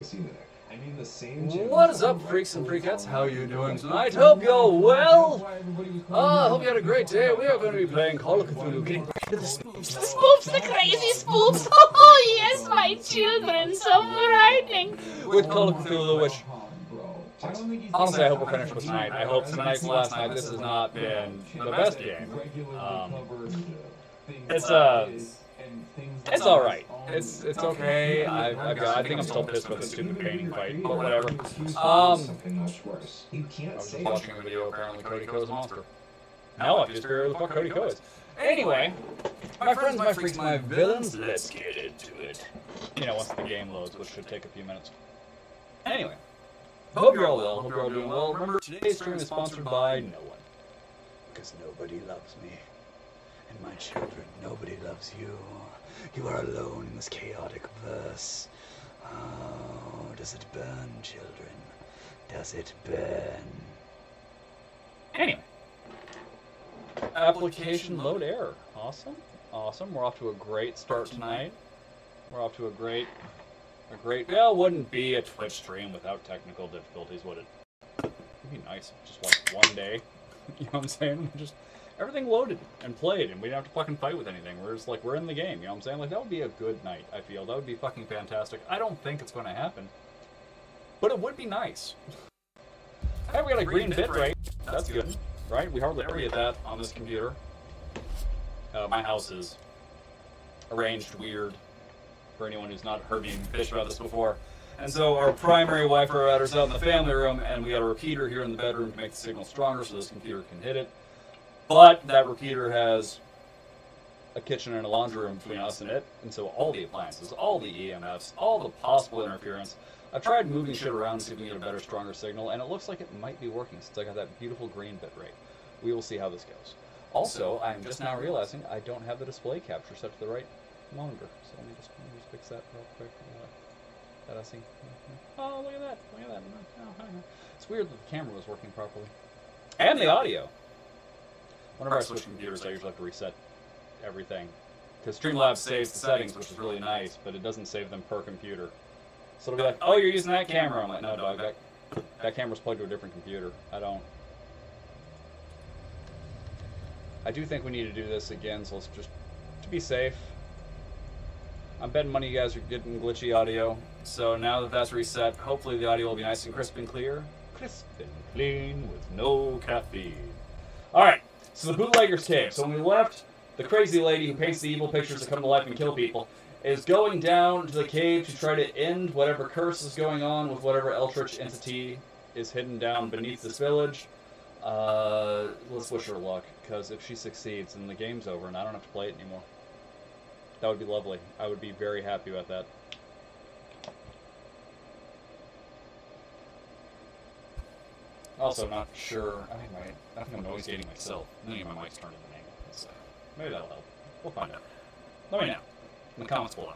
I mean the same What is up, freaks and freakettes? How are you doing tonight? Hope you're well. Ah, I hope you had a great day. We are going to be playing Call of Cthulhu, getting back to the spoofs. The spoofs, the crazy spoofs. Oh, yes, my children, so frightening. With Call of Cthulhu, which honestly I hope we're finished with tonight. I hope tonight's the last night. This has not been the best game. Um, it's uh, it's all right. It's it's okay. I I've I think I'm still pissed with the stupid painting fight, but whatever. Um, You I can't was just say watching a video. Apparently, Cody Ko is a monster. Now I just figure out the fuck Cody Ko is. Anyway, my friends, my freaks, my villains. Let's get into it. You know, once the game loads, which should take a few minutes. Anyway, hope you're all well. Hope you're all doing well. Remember, today's stream is sponsored by no one, because nobody loves me, and my children. Nobody loves you. You are alone in this chaotic verse. Oh, does it burn, children? Does it burn? Anyway. Application load error. Awesome. Awesome. We're off to a great start tonight. We're off to a great a great well, wouldn't be a Twitch stream without technical difficulties, would it? It'd be nice. Just like one day. you know what I'm saying? Just everything loaded and played and we don't have to fucking fight with anything. We're just like we're in the game, you know what I'm saying? Like that would be a good night, I feel. That would be fucking fantastic. I don't think it's gonna happen. But it would be nice. Hey, we got a green bit rate. That's good, right? We hardly ever get that on this computer. Uh, my house is arranged weird for anyone who's not heard me bitch about this before. And so our primary Wi-Fi router's out in the family room, and we got a repeater here in the bedroom to make the signal stronger so this computer can hit it. But that repeater has a kitchen and a laundry room between us and it, and so all the appliances, all the EMFs, all the possible interference. I've tried moving shit around to see if we can get a better, stronger signal, and it looks like it might be working since I got that beautiful green bit rate. We will see how this goes. Also, I'm just now realizing I don't have the display capture set to the right monitor, so let me just, let me just fix that real quick. Uh, that I see. Oh, look at that! Look at that! Oh. It's weird that the camera was working properly, and the audio. Whenever I switch computers, I usually have to reset everything. Because Streamlabs saves the settings, which is really nice, but it doesn't save them per computer. So it'll be uh, like, oh, oh you're using that camera. I'm like, no, dog, that, that camera's plugged to a different computer. I don't. I do think we need to do this again, so let's just, to be safe. I'm betting money you guys are getting glitchy audio. So now that that's reset, hopefully the audio will be nice and crisp and clear. Crisp and clean with no caffeine. Alright, so the bootlegger's cave. So when we left, the crazy lady who paints the evil pictures that come to life and kill people is going down to the cave to try to end whatever curse is going on with whatever eldritch entity is hidden down beneath this village. Uh, let's wish her luck, because if she succeeds, then the game's over and I don't have to play it anymore. That would be lovely. I would be very happy about that. Also, not sure. I think my, I think I'm noise gating myself. Think my mic's turned in an angle. So maybe that'll help. We'll find out. Let me know in the comments below.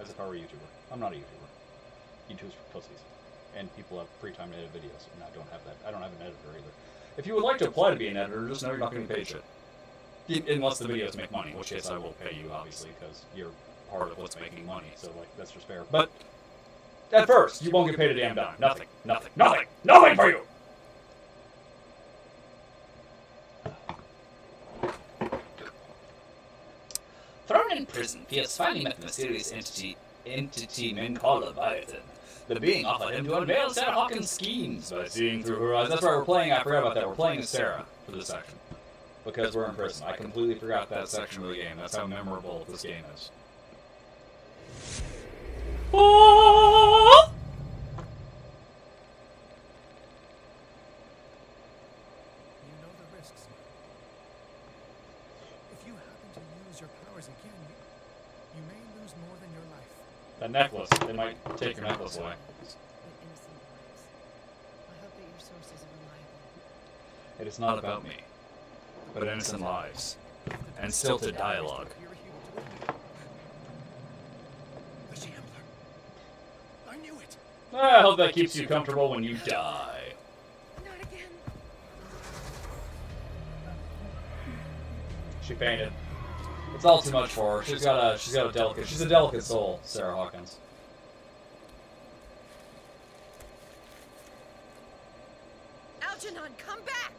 As if I were a YouTuber. I'm not a YouTuber. YouTube's for pussies. And people have free time to edit videos, and I don't have that. I don't have an editor either. If you would like to apply to be an editor, just know you're not going to be paid shit. Unless the videos make money, in which case I will pay you, obviously, because you're part of what's making money. So, like, that's just fair. But at first, you won't get paid a damn dime. Nothing. Nothing. Nothing. Nothing for you. In prison, he has finally met the mysterious entity entity men call Leviathan. The being offered him to unveil Sarah Hawkins' schemes by seeing through her eyes. That's why we're playing. I forgot about that. We're playing as Sarah for this section. Because we're in prison. I completely forgot that section of the game. That's how memorable this game is. You know the risks now. If you happen to use your powers again, you, you may lose more than your life. That necklace. They might take your necklace away. Innocent lives. I hope that your sources are reliable. It is not about me, but innocent lives. And stilted dialogue. You're a human to win. The Shambler. I knew it. I hope that keeps you comfortable when you die. Not again. She fainted. It's all too much for her. She's got a she's got a delicate she's a delicate soul, Sarah Hawkins. Algernon, come back!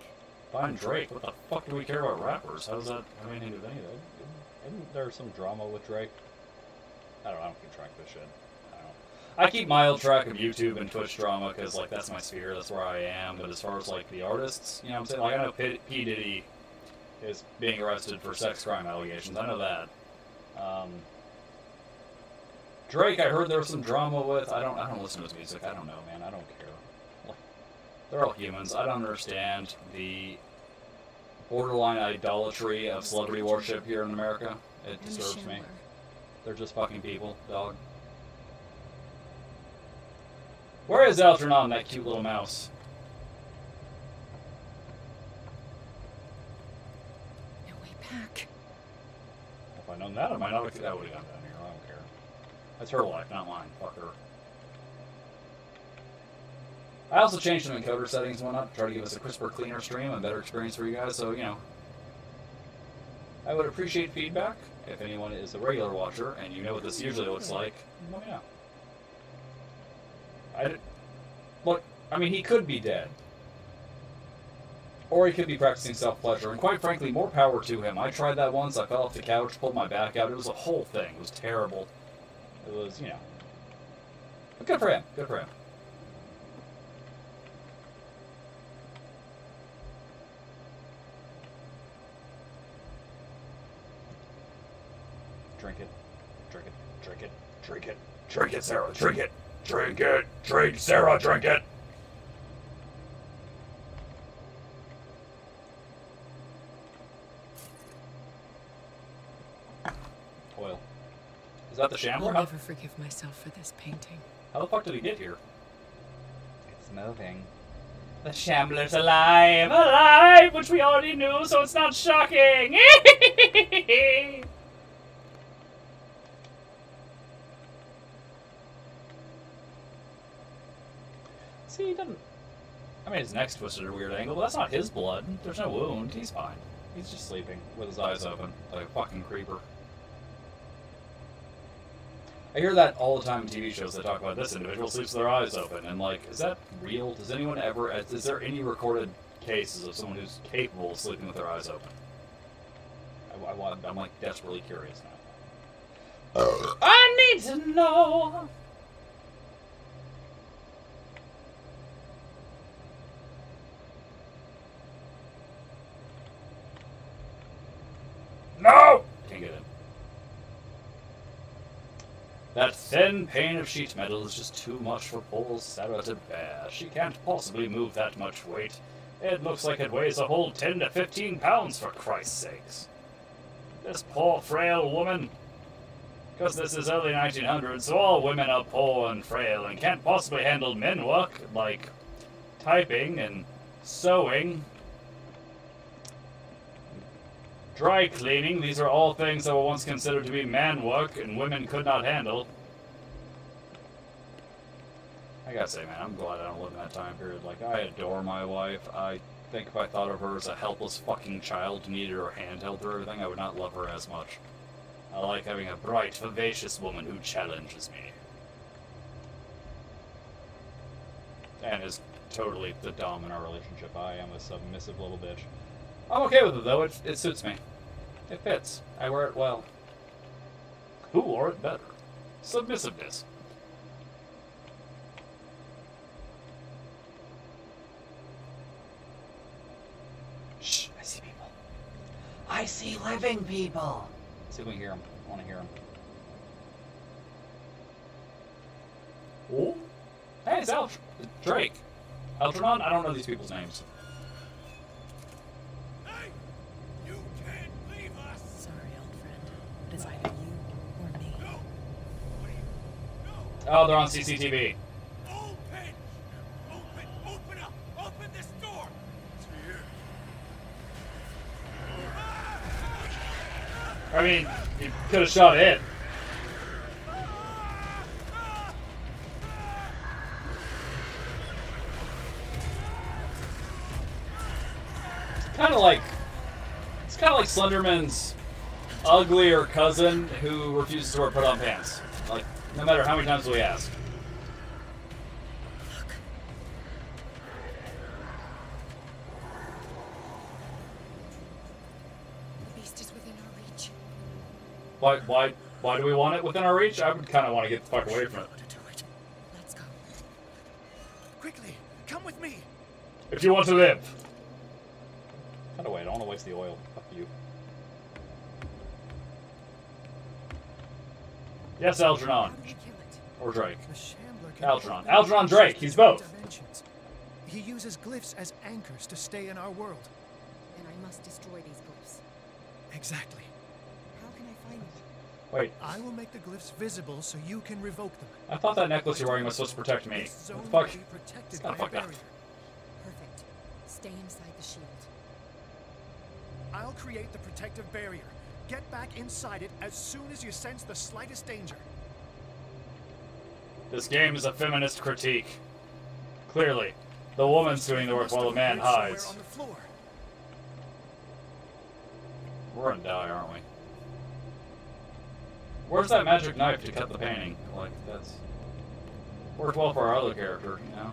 Find Drake. What the fuck do we care about rappers? How does that I mean, do anything? Isn't there some drama with Drake? I don't know, I don't keep track of this shit. I don't. I keep mild track of YouTube and Twitch drama because, like, that's my sphere. That's where I am. But as far as, like, the artists, you know what I'm saying? Like, I know P Diddy is being arrested for sex crime allegations. I know that. Um, Drake, I heard there was some drama with. I don't. I don't listen to his music. I don't know, man. I don't care. Like, they're all humans. I don't understand the borderline idolatry of celebrity worship here in America. It disturbs me. They're just fucking people, dog. Where is Algernon, that cute little mouse? No. If I'd known that, I might not have. That would have gone down here. I don't care. That's her life, not mine. Fuck her. I also changed some encoder settings and whatnot to try to give us a crisper, cleaner stream, a better experience for you guys. So you know, I would appreciate feedback if anyone is a regular watcher and you know what this usually looks like. Let me know. I did, look. I mean, he could be dead. Or he could be practicing self pleasure, and quite frankly, more power to him. I tried that once, I fell off the couch, pulled my back out. It was a whole thing. It was terrible. It was, you know. But good for him. Good for him. Drink it. Drink it. Drink it. Drink it. Drink it, Sarah. Drink it. Drink it. Drink, Sarah. Drink it. Oil. Is that the I'll shambler? How, never forgive myself for this painting. how the fuck did he get here? It's moving. The Shambler's alive, alive, which we already knew, so it's not shocking. See, he doesn't. I mean, his neck's twisted at a weird angle, but that's not his blood. There's no wound. He's fine. He's just sleeping with his eyes open, like a fucking creeper. I hear that all the time in TV shows. They talk about this individual sleeps with their eyes open, and like, is that real? Does anyone ever? Is there any recorded cases of someone who's capable of sleeping with their eyes open? I, I, want- I'm like desperately curious now. Oh. I need to know. No! Can't get in. That thin pane of sheet metal is just too much for poor Sarah to bear. She can't possibly move that much weight. It looks like it weighs a whole 10 to 15 pounds, for Christ's sakes. This poor, frail woman. Because this is early 1900s, so all women are poor and frail and can't possibly handle men work like typing and sewing Dry cleaning, these are all things that were once considered to be man work and women could not handle. I gotta say, man, I'm glad I don't live in that time period. Like, I adore my wife. I think if I thought of her as a helpless fucking child who needed her hand held through everything, I would not love her as much. I like having a bright, vivacious woman who challenges me. And is totally the dom in our relationship. I am a submissive little bitch. I'm okay with it though. It, it suits me. It fits. I wear it well. Who wore it better? Submissiveness. Shh, I see people. I see living people. See if we can hear them. I want to hear them. Oh? Hey, it's Al- Drake. Algernon? I don't know these people's names. Friend. It's either you or me. No! You... No! Oh, they're on CCTV. Open! Open! Open up! Open this door! I mean, you could have shot it. Kind of like, it's kind of like Slenderman's uglier cousin who refuses to wear put on pants. Like, no matter how many times we ask. Why, why, why do we want it within our reach? I would kind of want to get the fuck away from it. Let's go. Quickly, come with me. If you want to live. By the way, I don't want to waste the oil. Yes, Algernon. How do we kill it? Or Drake. The Shambler Algernon. Algernon Drake, he's both. dimensions. He uses glyphs as anchors to stay in our world. Then I must destroy these glyphs. Exactly. How can I find them? Wait, I will make the glyphs visible so you can revoke them. I thought that necklace you're wearing was supposed to protect me. This zone What the fuck? be protected kinda by a barrier. Perfect. Stay inside the shield. I'll create the protective barrier. Get back inside it as soon as you sense the slightest danger. This game is a feminist critique. Clearly. The woman's doing the work while the man hides. On the floor. We're gonna die, aren't we? Where's that magic knife to cut the painting? Like, that's... Worked well for our other character, you know?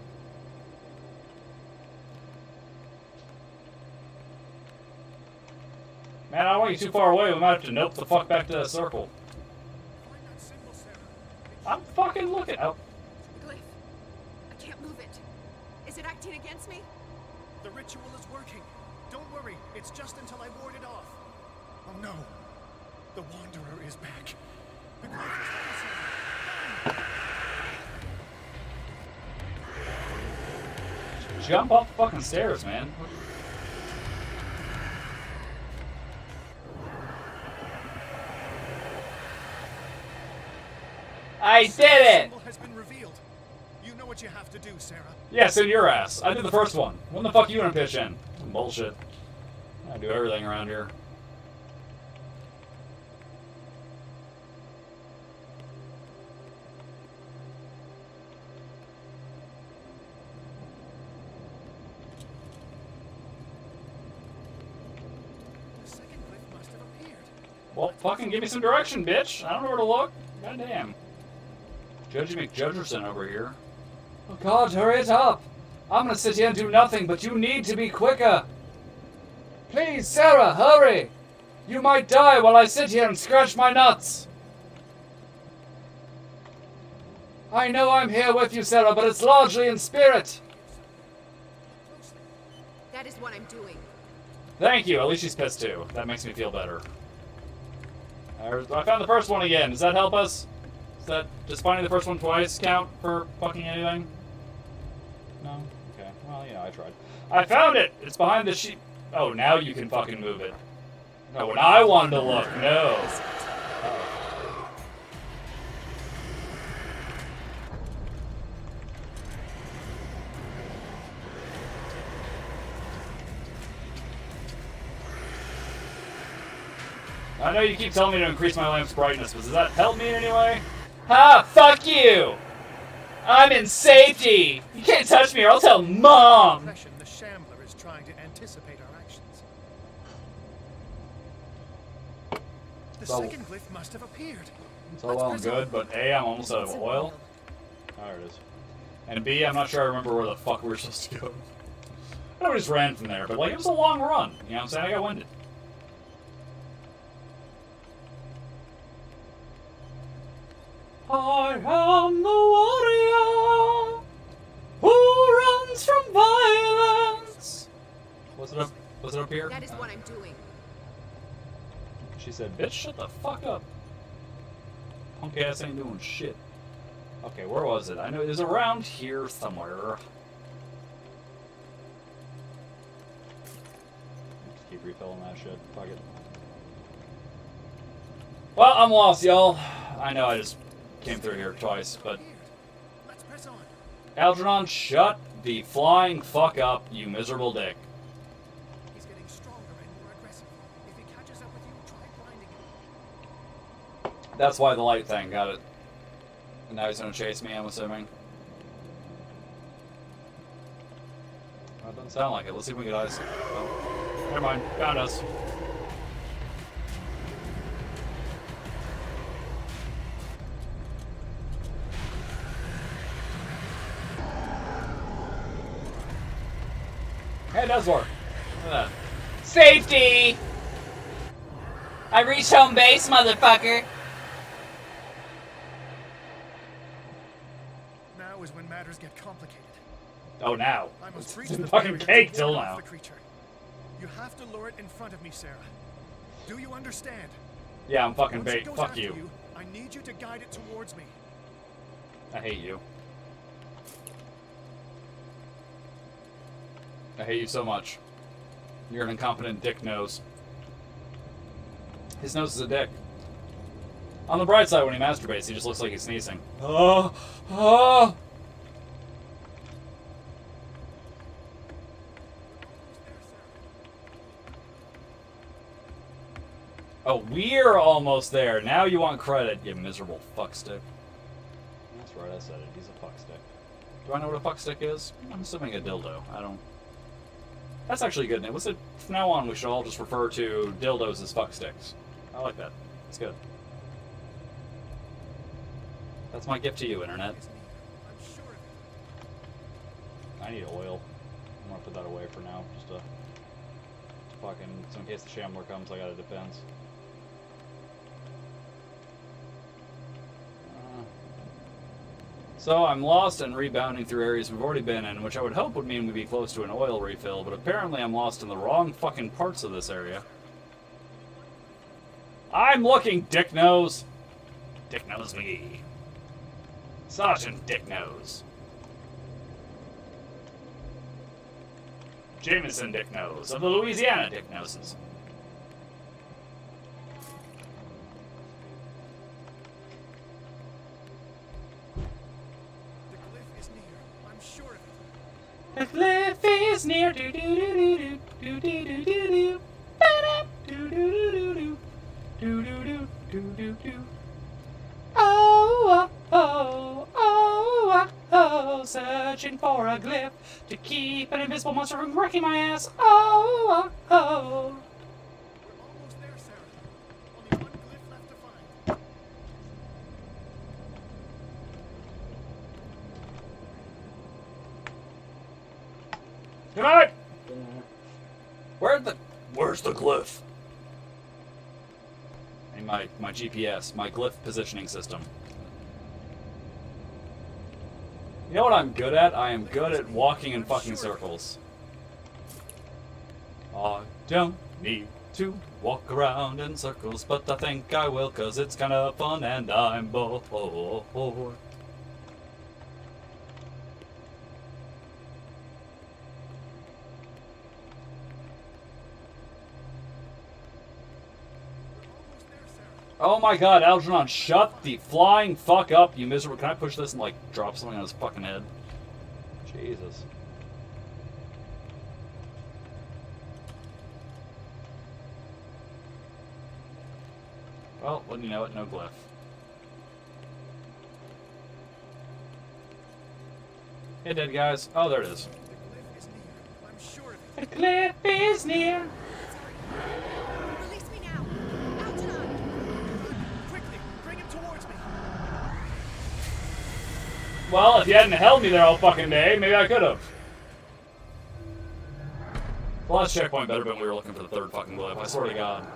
Man, I don't want you too far away. We might have to nope the fuck back to the circle. Find that symbol, Sarah. It I'm fucking looking. Oh, The glyph. I can't move it. Is it acting against me? The ritual is working. Don't worry, it's just until I ward it off. Oh no. The Wanderer is back. The glyph is rising. jump off the fucking stairs, man. I did it! symbol has been revealed. You know what you have to do, Sarah. Yes, in your ass. I did the first one. When the fuck you gonna pitch in? Bullshit. I do everything around here. The second glyph must have appeared. Well, fucking give me some direction, bitch. I don't know where to look. Goddamn. Judgy McJudgerson over here. Oh god, hurry it up! I'm gonna sit here and do nothing, but you need to be quicker. Please, Sarah, hurry! You might die while I sit here and scratch my nuts. I know I'm here with you, Sarah, but it's largely in spirit. That is what I'm doing. Thank you. At least she's pissed too. That makes me feel better. I found the first one again. Does that help us? Does that just finding the first one twice count for fucking anything? No. Okay. Well, know, I tried. I found it. It's behind the sheep. Oh, now you can fucking move it. No, when I wanted to look, no. Oh. I know you keep telling me to increase my lamp's brightness, but does that help me in any way? Ha! Fuck you! I'm in safety! You can't touch me or I'll tell mom! The Shambler is trying to anticipate our actions. The So- second glyph must have appeared. It's all well and good, but A, I'm almost out of It's an oil. Ah, there it is. And B, I'm not sure I remember where the fuck we were supposed to go. I know we just ran from there, but like, it was a long run. You know what I'm saying? I got winded. I am the warrior who runs from violence. Was it up? Was it up here? That is what I'm doing. She said, "Bitch, shut the fuck up." Punk ass ain't doing shit. Okay, where was it? I know it was around here somewhere. Just keep refilling that shit. Fuck it. Well, I'm lost, y'all. I know I just came through here twice, but Let's press on. Algernon, shut the flying fuck up, you miserable dick. He's getting stronger and more aggressive. If he catches up with you, try blinding him. That's why the light thing got it. And now he's gonna chase me, I'm assuming. That doesn't sound like it. Let's see if we can get eyes. Oh, never mind. Found us. Does work. That. Safety! I reached home base, motherfucker. Now is when matters get complicated. Oh, now. I must reach the fucking cake till now. The creature. You have to lure it in front of me, Sarah. Do you understand? Yeah, I'm fucking bait. Fuck after you. I need you to guide it towards me. I hate you. I hate you so much. You're an incompetent dick nose. His nose is a dick. On the bright side, when he masturbates, he just looks like he's sneezing. Oh, oh. Oh, we're almost there. Now you want credit, you miserable fuckstick. That's right, I said it. He's a fuckstick. Do I know what a fuckstick is? I'm assuming a dildo. I don't. That's actually a good name. From now on, we should all just refer to dildos as fucksticks. I like that. It's good. That's my gift to you, Internet. I need oil. I'm gonna put that away for now, just to, to fucking, so in case the Shambler comes, I got a defense. So I'm lost and rebounding through areas we've already been in, which I would hope would mean we'd be close to an oil refill, but apparently I'm lost in the wrong fucking parts of this area. I'm looking, Dick Nose! Dick Nose McGee. Sergeant Dick Nose. Jameson Dick Nose of the Louisiana Dick Noses. The glyph is near. I'm sure of it. The cliff is near. Do do do do do do do do do do. Do do do do do do do. Oh oh oh oh oh, searching for a glyph to keep an invisible monster from wrecking my ass. Oh oh. We're almost there, Sarah. Only one glyph left to find. Good night. Where the? Where's the glyph? And my my GPS, my glyph positioning system. You know what I'm good at? I am good at walking in fucking circles. I don't need to walk around in circles, but I think I will, cause it's kind of fun and I'm bored. Almost there, Sarah. Oh my god, Algernon, shut the flying fuck up, you miserable. Can I push this and like drop something on his fucking head? Jesus. Well, wouldn't you know it, no glyph. Hey, dead guys. Oh, there it is. The glyph is near. I'm sure. The cliff is near. Well, if you hadn't held me there all fucking day, maybe I could have. The last checkpoint better been we were looking for the third fucking glyph, I swear to god.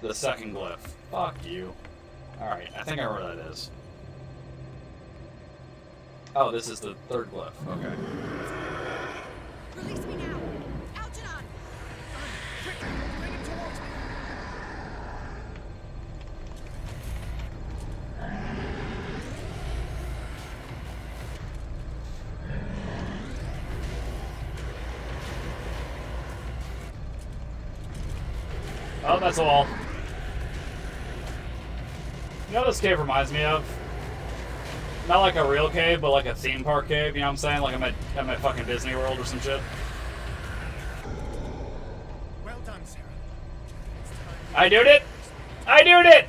The second glyph. Fuck you. Alright, I think I know where that is. Oh, this is the third glyph. Okay. That's all. You know what this cave reminds me of? Not like a real cave, but like a theme park cave, you know what I'm saying? Like I'm at, I'm at fucking Disney World or some shit. Well done, Sarah. I doed it! I doed it!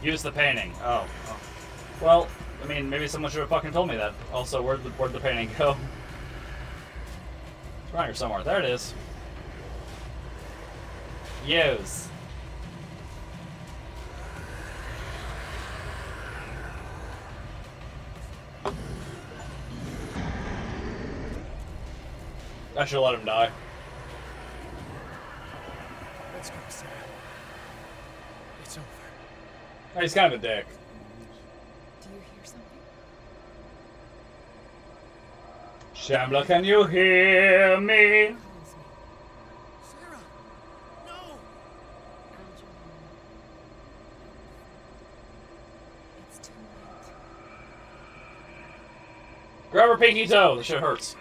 Use the painting. Oh. Well, I mean, maybe someone should have fucking told me that. Also, where'd the, where'd the painting go? It's around here somewhere. There it is. Yos. I should let him die. It's over. He's kind of a dick. Shambler, can you hear me? Sarah! No! Grab her pinky toe. This shit hurts.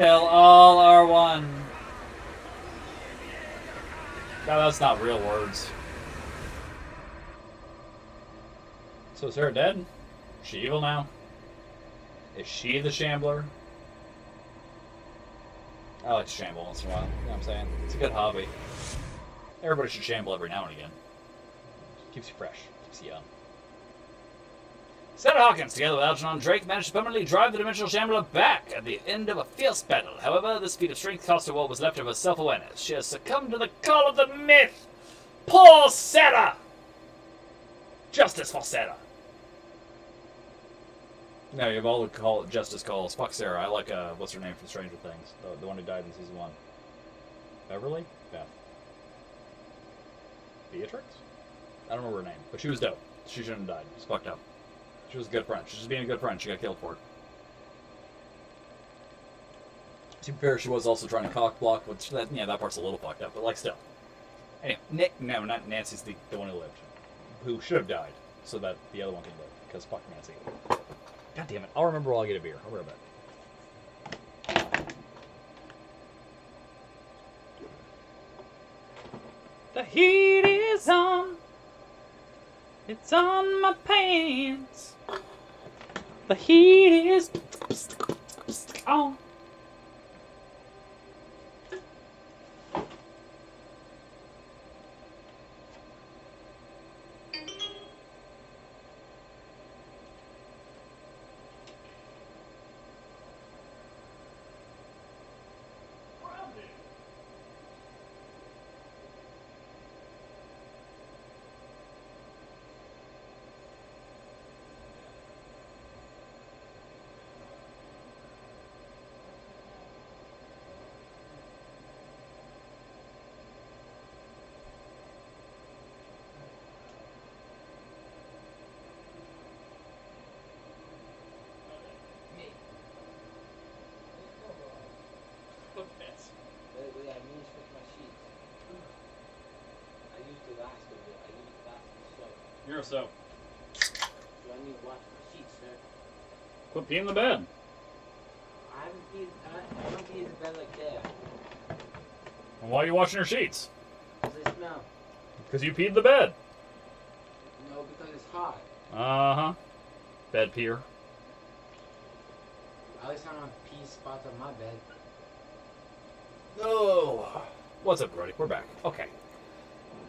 Till all are one. No, that's not real words. So is Sarah dead? Is she evil now? Is she the shambler? I like to shamble once in a while. You know what I'm saying? It's a good hobby. Everybody should shamble every now and again. Keeps you fresh. Keeps you young. Sarah Hawkins, together with Algernon Drake, managed to permanently drive the Dimensional Shambler back at the end of a fierce battle. However, this feat of strength cost her what was left of her self-awareness. She has succumbed to the call of the myth. Poor Sarah! Justice for Sarah. No, you have all the call justice calls. Fuck Sarah. I like uh, what's her name from Stranger Things, the, the one who died in season one. Beverly, Beth, Beatrix. I don't remember her name, but she was dope. She shouldn't have died. It's fucked up. She was a good friend. She's just being a good friend. She got killed for it. To be fair, she was also trying to cock block, which that yeah, that part's a little fucked up, but like still. Anyway, Nick, no, not Nancy's the, the one who lived, who should have died, so that the other one can live. Because fuck Nancy. God damn it! I'll remember while I get a beer. I'll be right back. The heat is on. It's on my pants. The heat is on. Oh. Wait, wait, I need to switch my sheets. I used the last of it. I used the last of the soap. You're so. So I need to wash my sheets, sir. Quit peeing the bed. I haven't peed, I, I don't pee in the bed like that. And why are you washing your sheets? Does it smell? Because you peed the bed. No, because it's hot. Uh huh. Bed peer. At least I don't have pee spots on my bed. No. What's up, Brody? We're back. Okay.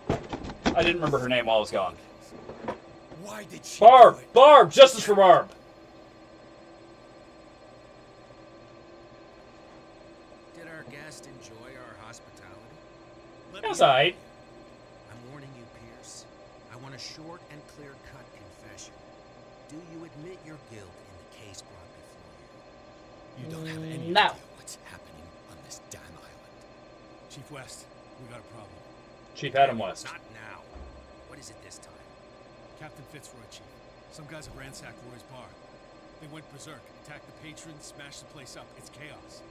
I didn't remember her name while I was gone. Why did she Barb! Barb! Justice for Barb! Did our guest enjoy our hospitality? Let That's me- alright. I'm warning you, Pierce. I want a short and clear-cut confession. Do you admit your guilt in the case brought before you? You don't have any No. idea what's happening on this damn island. Chief West, we got a problem. Chief Adam West. Not now. What is it this time? Captain Fitzroy, Chief. Some guys have ransacked Roy's bar. They went berserk, attacked the patrons, smashed the place up. It's chaos.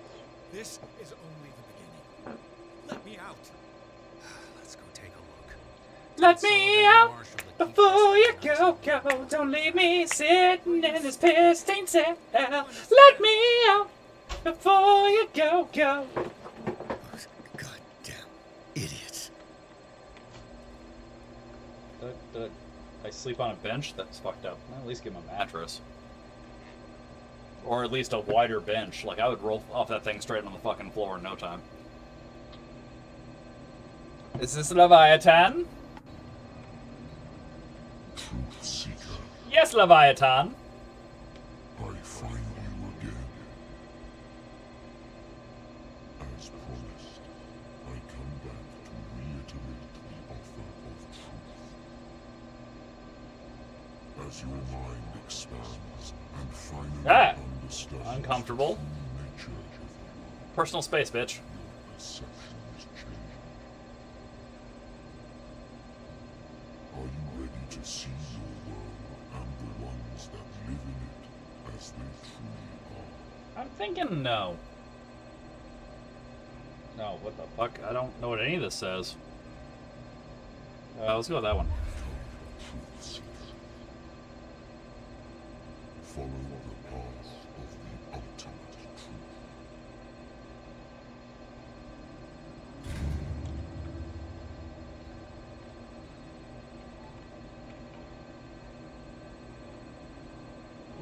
This is only the beginning. Let me out. Let's go take a look. Let me out Marshall to keep before you go, go. Don't leave me sitting in this piss stained cell. Let me out before you go, go. Goddamn idiots. Did, did Sleep on a bench? That's fucked up. Well, at least give him a mattress. Or at least a wider bench. Like, I would roll off that thing straight on the fucking floor in no time. Is this Leviathan? Yes, Leviathan. As your mind expands and finally Ah! understands Uncomfortable. the true of the world, Personal space, bitch. your perceptions change. Are you ready to see your world and the ones that live in it as they truly are? I'm thinking no. No, what the fuck? I don't know what any of this says. Uh, let's go with that one.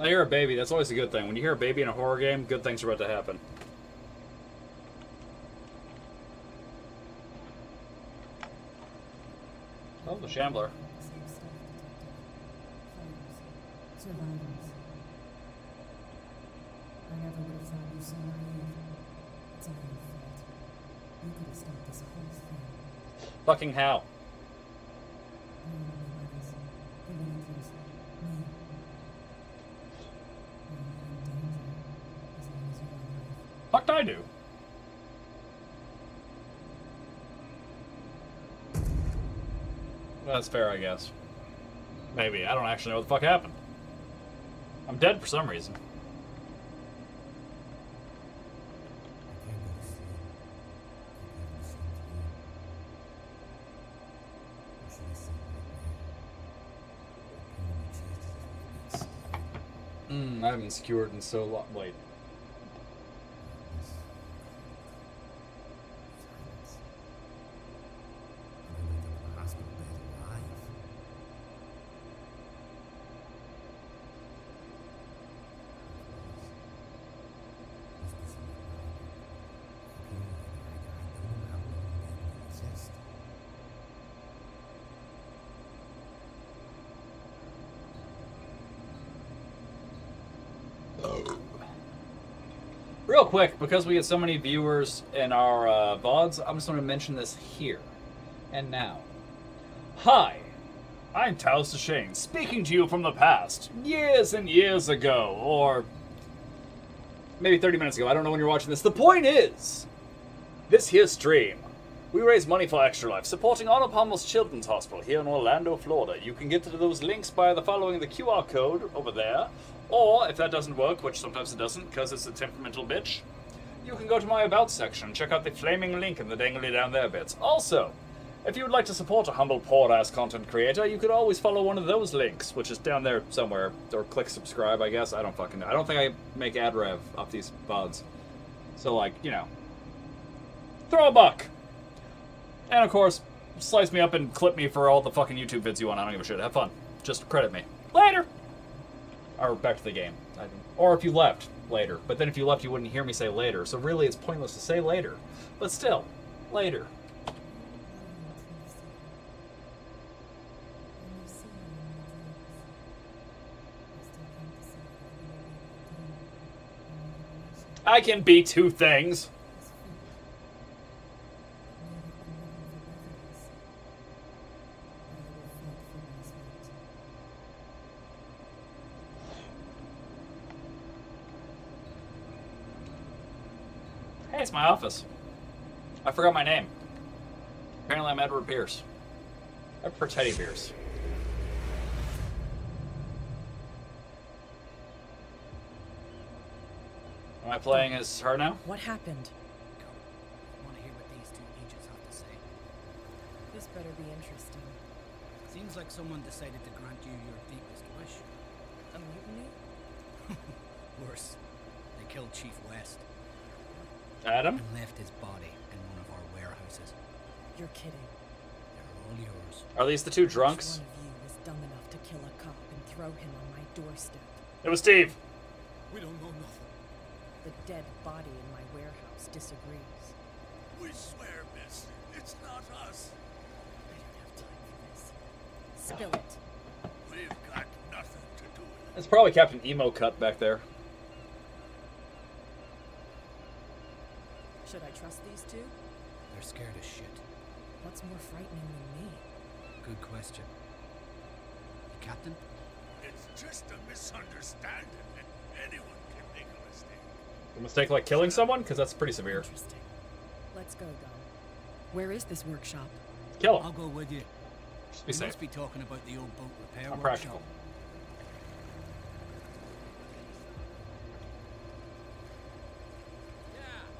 I hear a baby. That's always a good thing. When you hear a baby in a horror game, good things are about to happen. Oh, the Shambler. Same stuff, detective. Fighters. Survivors. I never would have thought you so naive. It's all your fault. You could have stopped this whole thing. Fucking how? You know my brothers, the villagers, me. You're not in danger as long as you're alive. Fucked I do. That's fair, I guess. Maybe. I don't actually know what the fuck happened. I'm dead for some reason. I can't go to sleep. Keep having the same dream. Or should I say nightmare? The pain in my chest is as we've been scared. Mm, I haven't secured in so long. Wait. This silence. And then wake up in a hospital bed alive. Must be something wrong. Keep hearing it, and I, I don't know how long I'll be able to exist. Real quick, because we get so many viewers in our uh, VODs, I'm just going to mention this here and now. Hi, I'm Talos Deschain, speaking to you from the past, years and years ago, or maybe 30 minutes ago. I don't know when you're watching this. The point is, this here stream, we raise money for Extra Life, supporting Arnold Palmer's Children's Hospital here in Orlando, Florida. You can get to those links by the following the QR code over there, or if that doesn't work, which sometimes it doesn't because it's a temperamental bitch, you can go to my About section check out the flaming link in the dangly down there bits. Also, if you would like to support a humble poor ass content creator, you could always follow one of those links, which is down there somewhere, or click subscribe, I guess. I don't fucking know. I don't think I make ad rev off these VODs. So, like, you know, throw a buck. And of course, slice me up and clip me for all the fucking YouTube vids you want. I don't give a shit. Have fun. Just credit me. Later! Or back to the game. Or if you left, later. But then if you left, you wouldn't hear me say later. So really, it's pointless to say later. But still, later. I can be two things. Hey, it's my office. I forgot my name. Apparently, I'm Edward Pierce. I prefer Teddy Pierce. Am I playing as her now? What happened? I want to hear what these two agents have to say. This better be interesting. Seems like someone decided to grant you your deepest wish. A mutiny? Worse, they killed Chief West Adam? and left his body in one of our warehouses. You're kidding. They're all yours. Are these the two drunks? Which one of you was dumb enough to kill a cop and throw him on my doorstep? It was Steve. We don't know nothing. The dead body in my warehouse disagrees. We swear, miss, it's not us. I don't have time for this. Spill it. We've got nothing to do with it. It's probably Captain Emo Cut back there. Should I trust these two? They're scared as shit. What's more frightening than me? Good question. The captain? It's just a misunderstanding. Anyone can make a mistake. A mistake like killing someone? Because that's pretty severe. Interesting. Let's go, Dom. Where is this workshop? Kill him. I'll go with you. Just be You safe. must be talking about the old boat repair I'm workshop. practical.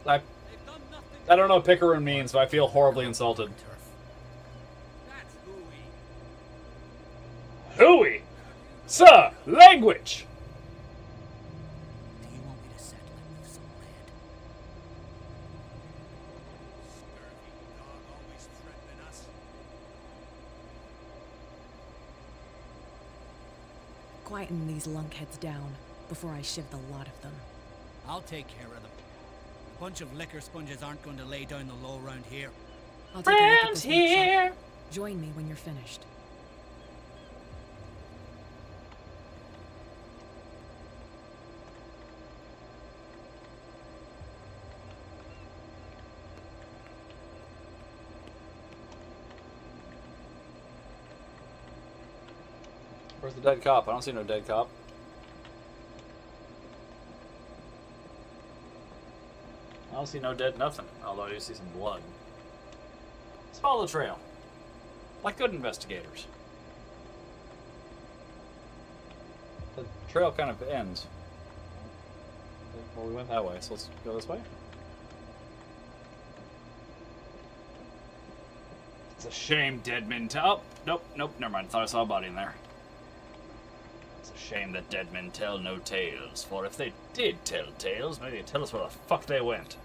I, They've done nothing. I don't know what Picaroon means, but I feel horribly insulted. Turf. That's Hooey. Hooey! Sir, language! Do you want me to settle it with some lead? Scurvy dog always threatening us. Quieten these lunkheads down before I shiv the lot of them. I'll take care of them. A bunch of liquor sponges aren't going to lay down the law around here. I'll take a look at Friends this workshop. here. Join me when you're finished. Where's the dead cop? I don't see no dead cop. Don't see no dead nothing, although I do see some blood. Let's follow the trail. Like good investigators. The trail kind of ends. Well, we went that way, so let's go this way. It's a shame Deadman. T- oh, nope, nope, never mind. I Thought I saw a body in there. It's a shame that dead men tell no tales, for if they did tell tales, maybe they'd tell us where the fuck they went.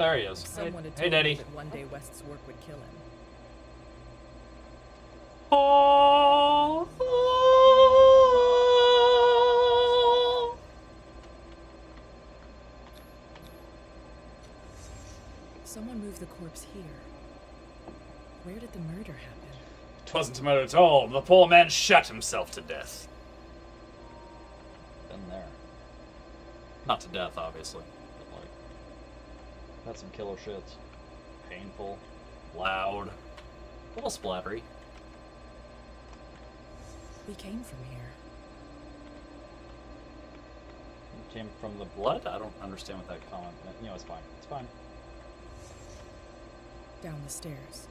Oh, there he is. Hey, Someone had hey Daddy. me that one day West's work would kill him. Oh, Someone moved the corpse here. Where did the murder happen? Twasn't a murder at all. The poor man shot himself to death. Been there. Not to death, obviously. But that's some killer shits. Painful, loud, a little splattery. We came from here. Came from the blood. I don't understand what that comment. meant. You know, it's fine. It's fine. Down the stairs.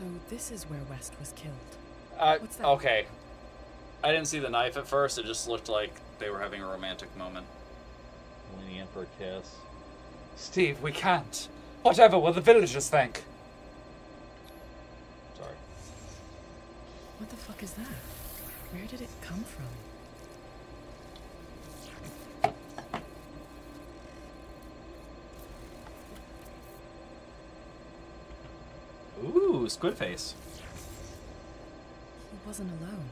So this is where West was killed. Uh, What's that? okay. I didn't see the knife at first. It just looked like they were having a romantic moment. Leaning in for a kiss. Steve, we can't. Whatever will the villagers think? Sorry. What the fuck is that? Where did it come from? Ooh, squid face. He wasn't alone.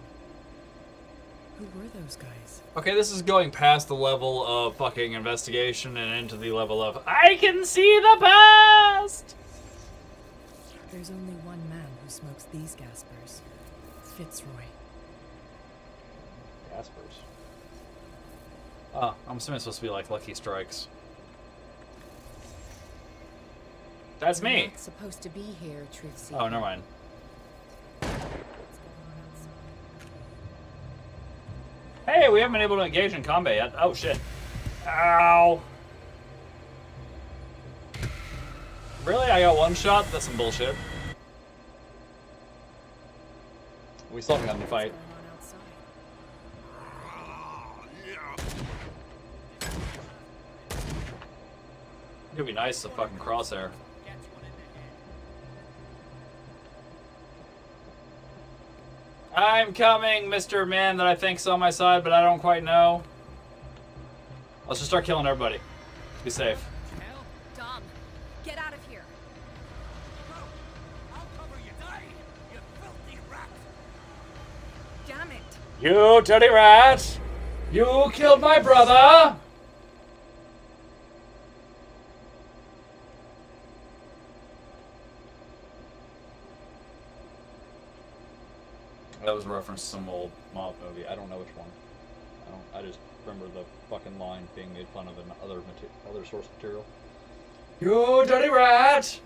Who were those guys? Okay, this is going past the level of fucking investigation and into the level of I can see the past. There's only one man who smokes these Gaspers. Fitzroy. Gaspers? Oh, I'm assuming it's supposed to be like Lucky Strikes. That's You're me. supposed to be here, Truth Oh, never mind. Hey, we haven't been able to engage in combat yet. Oh shit. Ow. Really? I got one shot? That's some bullshit. We still haven't gotten to fight. It'd be nice to fucking crosshair. I'm coming, Mr. Man that I think's on my side, but I don't quite know. Let's just start killing everybody. Be safe. Dom, get out of here. I'll cover you. Die, you filthy rat. Damn it. You dirty rat! You killed my brother! Was a reference to some old mob movie. I don't know which one. I don't. I just remember the fucking line being made fun of in other mate- other source material. You dirty rat!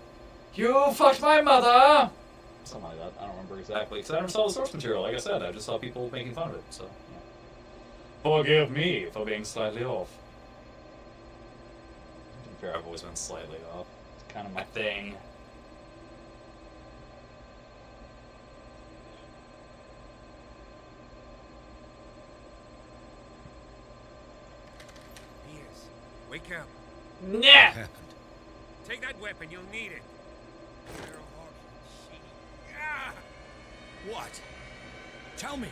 You fucked my mother! Something like that. I don't remember exactly. Because I never saw the source material. Like I said, I just saw people making fun of it. So, yeah. Forgive me for being slightly off. To be fair, I've always been slightly off. It's kind of my thing. Pierce, wake up. Nah! What happened? Take that weapon, you'll need it. Sarah Hawkins, she... Ah! What? Tell me.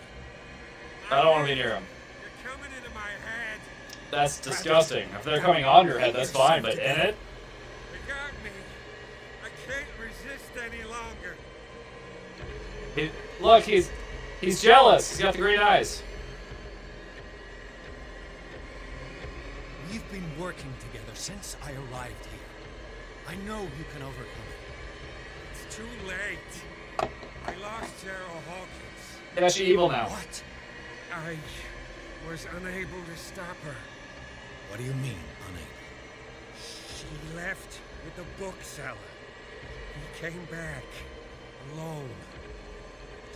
I don't want to be near him. You're coming into my head. That's disgusting. If they're coming on your head, that's fine, but in it? You got me. I can't resist any longer. He, look, he's he's jealous. He's got the green eyes. We've been working together since I arrived here. I know you can overcome it. It's too late. I lost Sarah Hawkins. Yeah, she evil now. What? I was unable to stop her. What do you mean, unable? She left with the bookseller. He came back alone.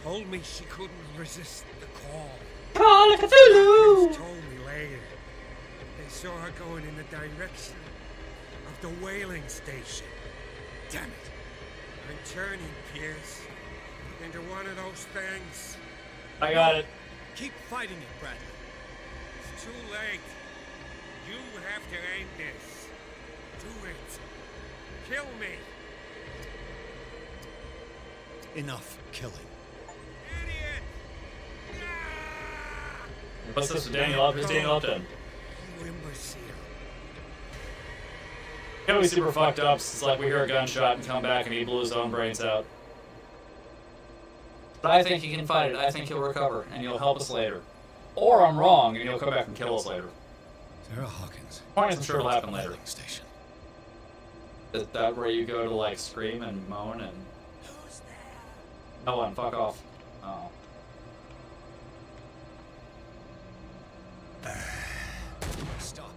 Told me she couldn't resist the call. Call of Cthulhu! Friends told me later. They saw her going in the direction of the whaling station. Damn it. I'm turning, Pierce, into one of those things. I got it. Keep fighting it, Bradley. It's too late. You have to end this. Do it. Kill me. Enough killing. Idiot! Ah! What's this with Daniel Up? Who's Daniel Upton? You imbecile. He'll be super fucked up. It's like we hear a gunshot and come back and he blew his own brains out. But I think he can fight it. I think he'll recover and he'll help us later. Or I'm wrong and he'll come back and kill us later. Sarah Hawkins. Point is, I'm sure it'll happen later. Station. Is that where you go to like scream and moan and Who's there? no one? Fuck off. Oh. Stop.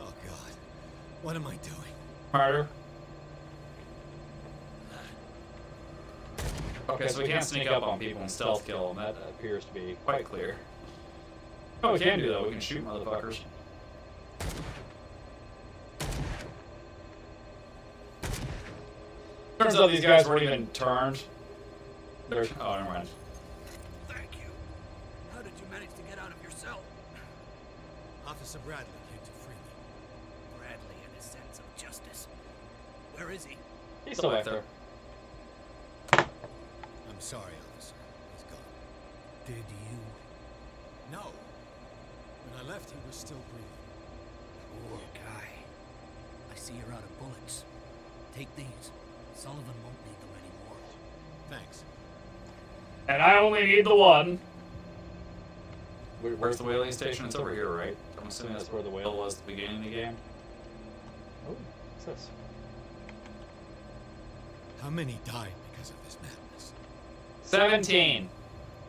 Oh, God. What am I doing? Murder. Okay, so we can't sneak up on people and stealth kill them. That appears to be quite clear. Oh, we can do though, we can shoot motherfuckers. Turns out these guys weren't even turned. They're oh, never mind. Thank you. How did you manage to get out of your cell? Officer Bradley came to free me. Bradley and his sense of justice. Where is he? He's still back there. I'm sorry, officer. He's gone. Did you? No. When I left, he was still breathing. Poor guy. I see you're out of bullets. Take these. Sullivan won't need them anymore. Thanks. And I only need the one. Where, where's the whaling station? It's over here, right? I'm assuming that's where the whale was at the beginning of the game. Oh, what's this? How many died because of this madness? 17.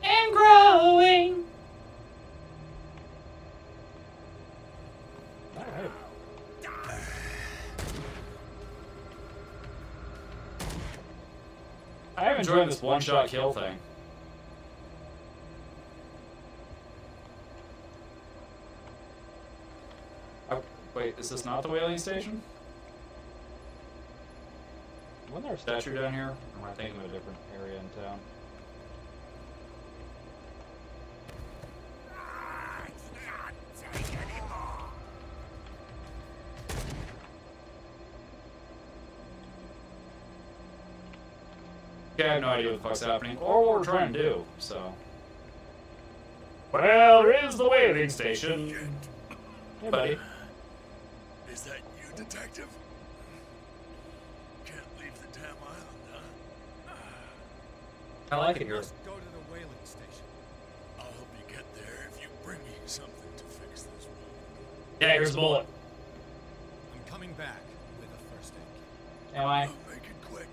And growing! Alright. I am enjoying this one-shot kill thing. Oh, wait, is this not the whaling station? Wasn't there a statue down here? Or am I thinking of a different area in town? Okay, I have no idea what the fuck's happening, or what we're trying to do, so. Well, there is the whaling station. Hey, buddy. Is that you, detective? I like it here. Must go to the whaling station. I'll help you get there if you bring me something to fix this wound. Yeah, here's a bullet. I'm coming back with a first aid kit. Am I? Oh, make it quick.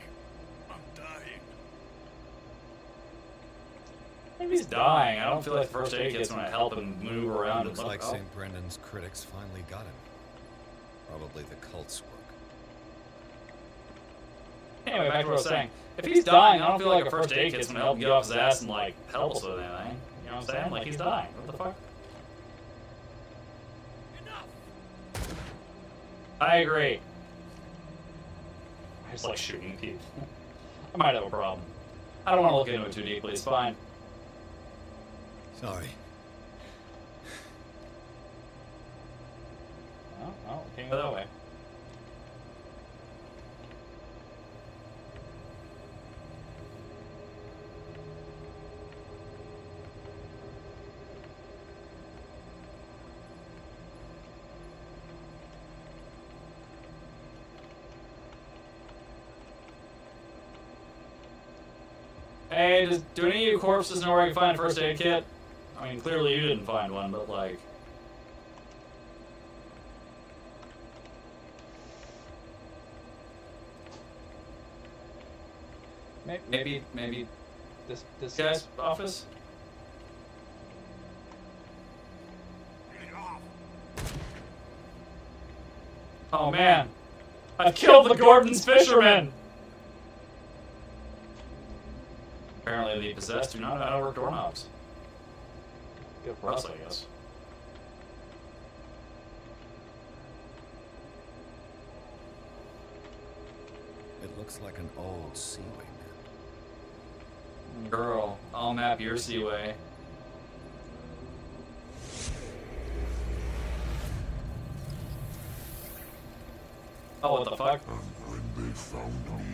I'm dying. Maybe he's dying. I don't feel like first aid kits when I help him move around. Looks and like St. Brendan's critics finally got him. Probably the cults were. Anyway, back to what I was saying. If he's dying, I don't feel like a first aid kit's gonna help him get off his ass and like help us with anything. You know what I'm saying? Like he's dying. What the fuck? I agree. I just like shooting people. I might have a problem. I don't want to look into it too deeply. It's fine. Sorry. Oh, oh, can't go that way. Does, do any of you corpses know where I can find a first aid kit? I mean, clearly you didn't find one, but like. Maybe, maybe, maybe this this guy's office. Oh man, I've killed the Gorton's fisherman. Apparently, the possessed do not know how to work doorknobs. Good for us, I guess. It looks like an old Seaway map. Girl, I'll map your seaway. Oh, what the fuck? And when they found me,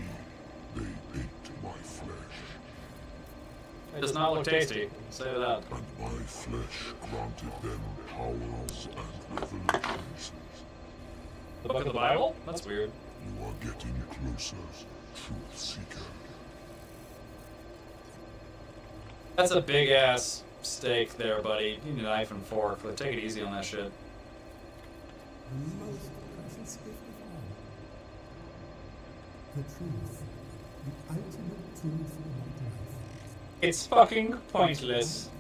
It does not look tasty. Say that. And my flesh granted them powers and revelations. The book of the Bible? That's weird. You are getting closer, Truth Seeker. That's a big ass steak there, buddy. You need a knife and fork. Like, take it easy on that shit. The most precious gift of all. The truth. The ultimate truth about life. It's fucking pointless.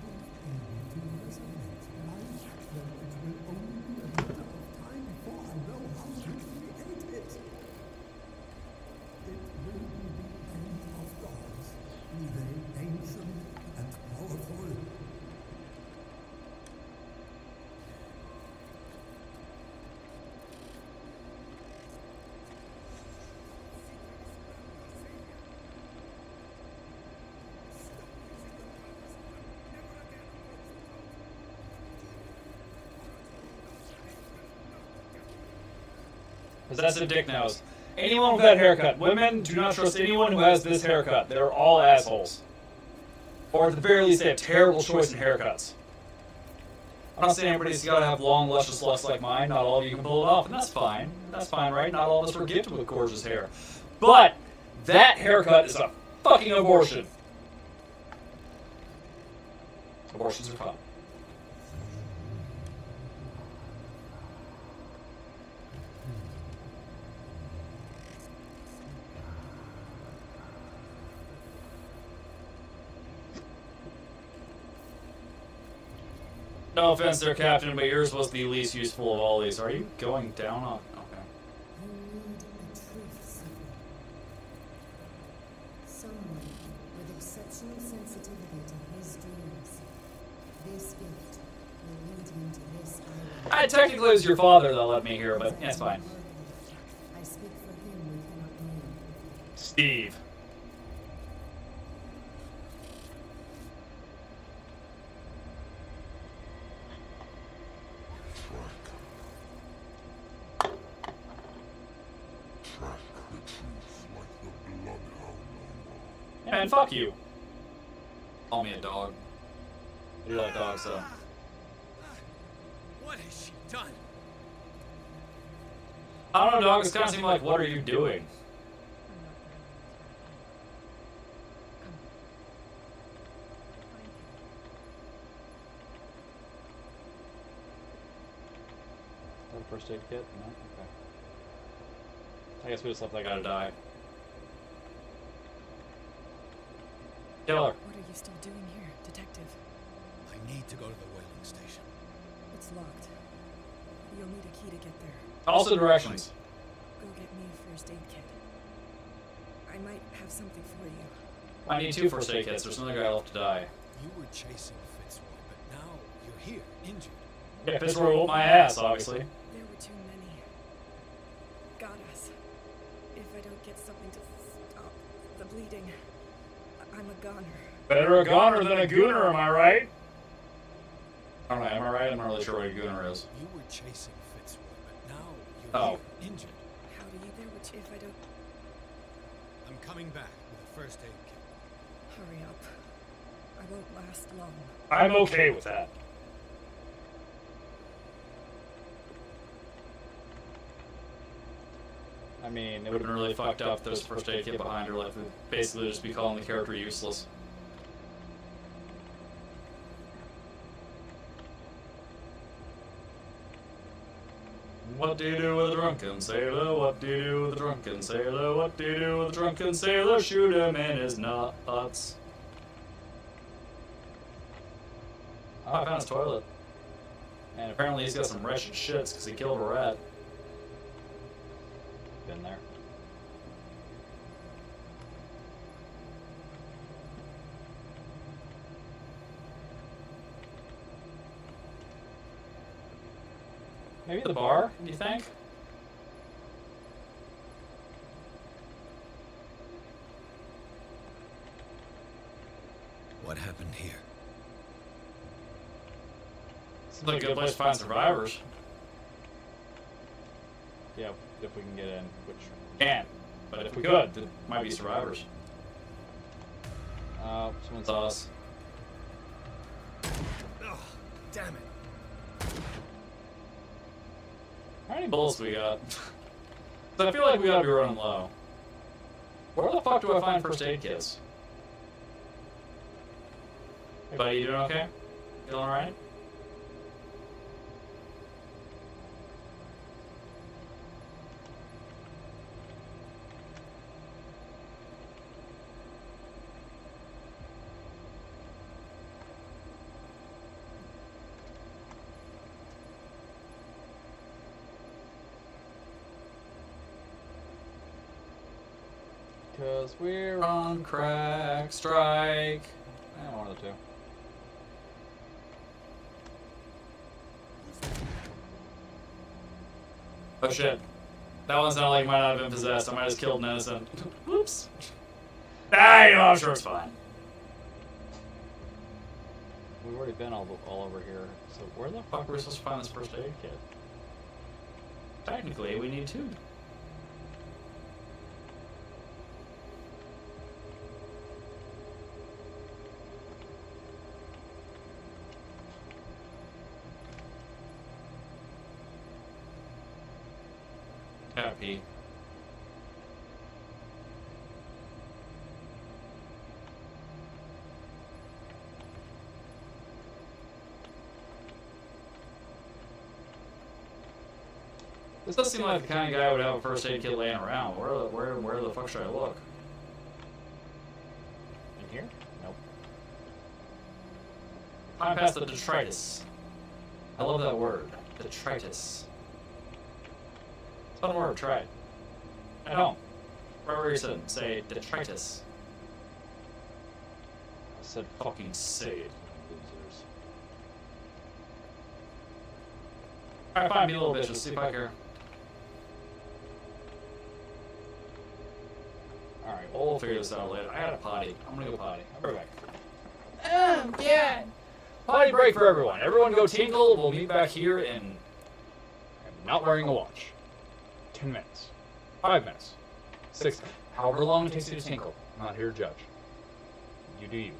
Possessive dick nose. Anyone with that haircut. Women do not trust anyone who has this haircut. They're all assholes. Or at the very least, they have terrible choice in haircuts. I'm not saying everybody's got to have long, luscious locks like mine. Not all of you can pull it off, and that's fine. That's fine, right? Not all of us were gifted with gorgeous hair. But that haircut is a fucking abortion. Abortions are fun. No offense there, Captain, but yours was the least useful of all these. Are you going down on... Okay. You need a. Someone with exceptional sensitivity to his dreams. This gift will lead him to this island. I technically it was your father that let me here, but yeah, it's fine. I speak for him we cannot name. Steve. On Man, fuck you. Call me a dog. I do like dogs, though. What has she done? I don't know, dogs kind of seem like, what are you doing? first aid kit? No? Okay. I guess we just left that guy to die. Killer. What are you still doing here, detective? I need to go to the whaling station. It's locked. You'll need a key to get there. Also directions. Go get me a first aid kit. I might have something for you. I need two first aid kits. There's another guy left to die. You were chasing Fitzroy, but now you're here, injured. Yeah, Fitzroy whooped my ass, obviously. There were too many. Got us. If I don't get something to stop the bleeding, I- I'm a goner. Better a goner than a gooner, am I right? I don't know, am I right? I'm not really sure what a gooner is. You were chasing Fitzroy, but now you're Oh. injured. How do you there? Which if I don't I'm coming back with a first aid kit. hurry up, I won't last long. I'm okay with that. I mean, it would have been really fucked up if there's a first aid kit behind her, like, we'd basically just be calling the character useless. What do you do with a drunken sailor? What do you do with a drunken sailor? What do you do with a drunken sailor? Shoot him in his nuts. Oh, I found his toilet. And apparently he's got some wretched shits because he killed a rat. Been there. Maybe the bar, do you think? What happened here? Seems like a good place to find survivors. Yeah, if we can get in, which we can't. But if we could, there might be survivors. Uh, someone saw us. Oh, damn it. How many bullets we got? 'Cause I feel like we gotta be running low. Where the fuck do I find first aid kits? Hey, buddy, you doing okay? Feeling alright? Cause we're on crack strike. Eh, one of the two. Oh shit. That one sounded like might not have been possessed. I might have just killed an innocent. Whoops. Ah, you know, I'm sure it's fine. We've already been all, all over here, so where the fuck are we supposed to find this first aid kit? Technically, we need two. Happy. This does seem like the kind of guy who would have a first aid kit laying around. Where, the- where, where the fuck should I look? In here? Nope. Climb past the detritus. I love that word. Detritus. It's a fun word, try it. At home. Wherever you sit, say detritus. I said fucking say it. Alright, fine, be a little bitch. Let's see if I care. Alright, we'll figure this out later. I got a potty. I'm gonna go potty. I'll be right back. Oh, God. Potty break for everyone. Everyone go tinkle. We'll meet back here in. I'm not wearing a watch. Ten minutes. Five minutes. Six. However long it takes you to tinkle. I'm not here to judge. You do you.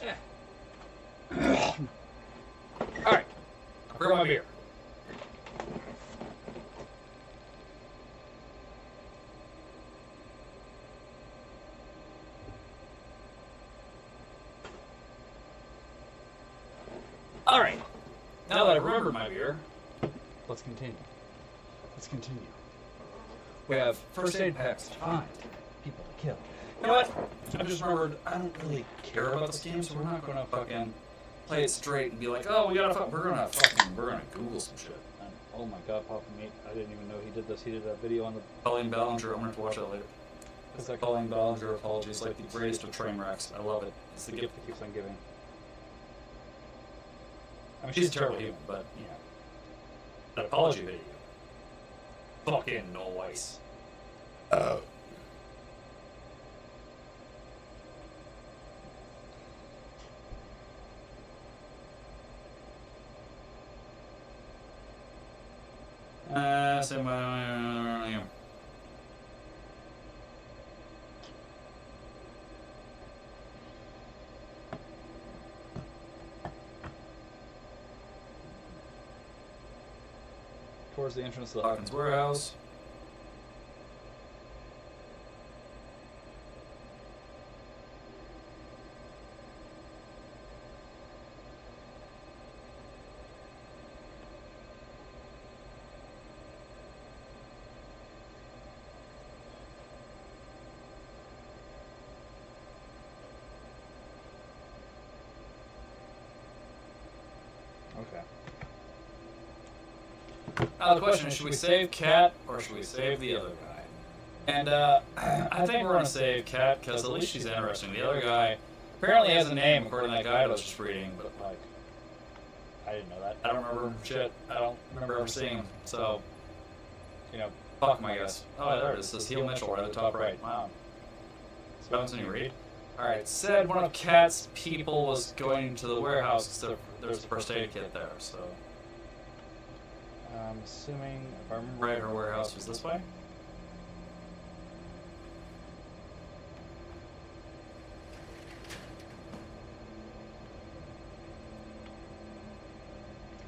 All right, grab my beer. All right. Now that I remember my beer, let's continue. Let's continue. We have first aid packs to find, people to kill. You know what? I just remembered I don't really care about this game, so we're not gonna fucking play it straight and be like, oh, we gotta fuck. We're gonna fucking, we're gonna Google some shit. And, oh my god, Papa Meat, I didn't even know he did this. He did a video on the Colleen Ballinger. I'm gonna have to watch that later. It's like Colleen Ballinger apology is like the greatest of train wrecks. I love it. It's the gift that keeps on giving. I mean, she's a terrible human, but you know, that apology video, fucking noise. Oh. Uh, so my, towards the entrance to the Hawkins warehouse. Now the question is, should we save Cat or should we save the other guy? And uh, I think we're gonna save Cat because at least she's interesting. The other guy apparently has a name according to that guide I was just reading, but like, I didn't know that. I don't remember shit. I don't remember ever seeing him. So, you know, fuck my guess. Oh, there it is. Says Heel Mitchell right at the top right. Wow. Spells you read. Alright, said one of Cat's people was going to the warehouse because there's a first aid kit there, so. I'm assuming, if I remember right, her warehouse was this way?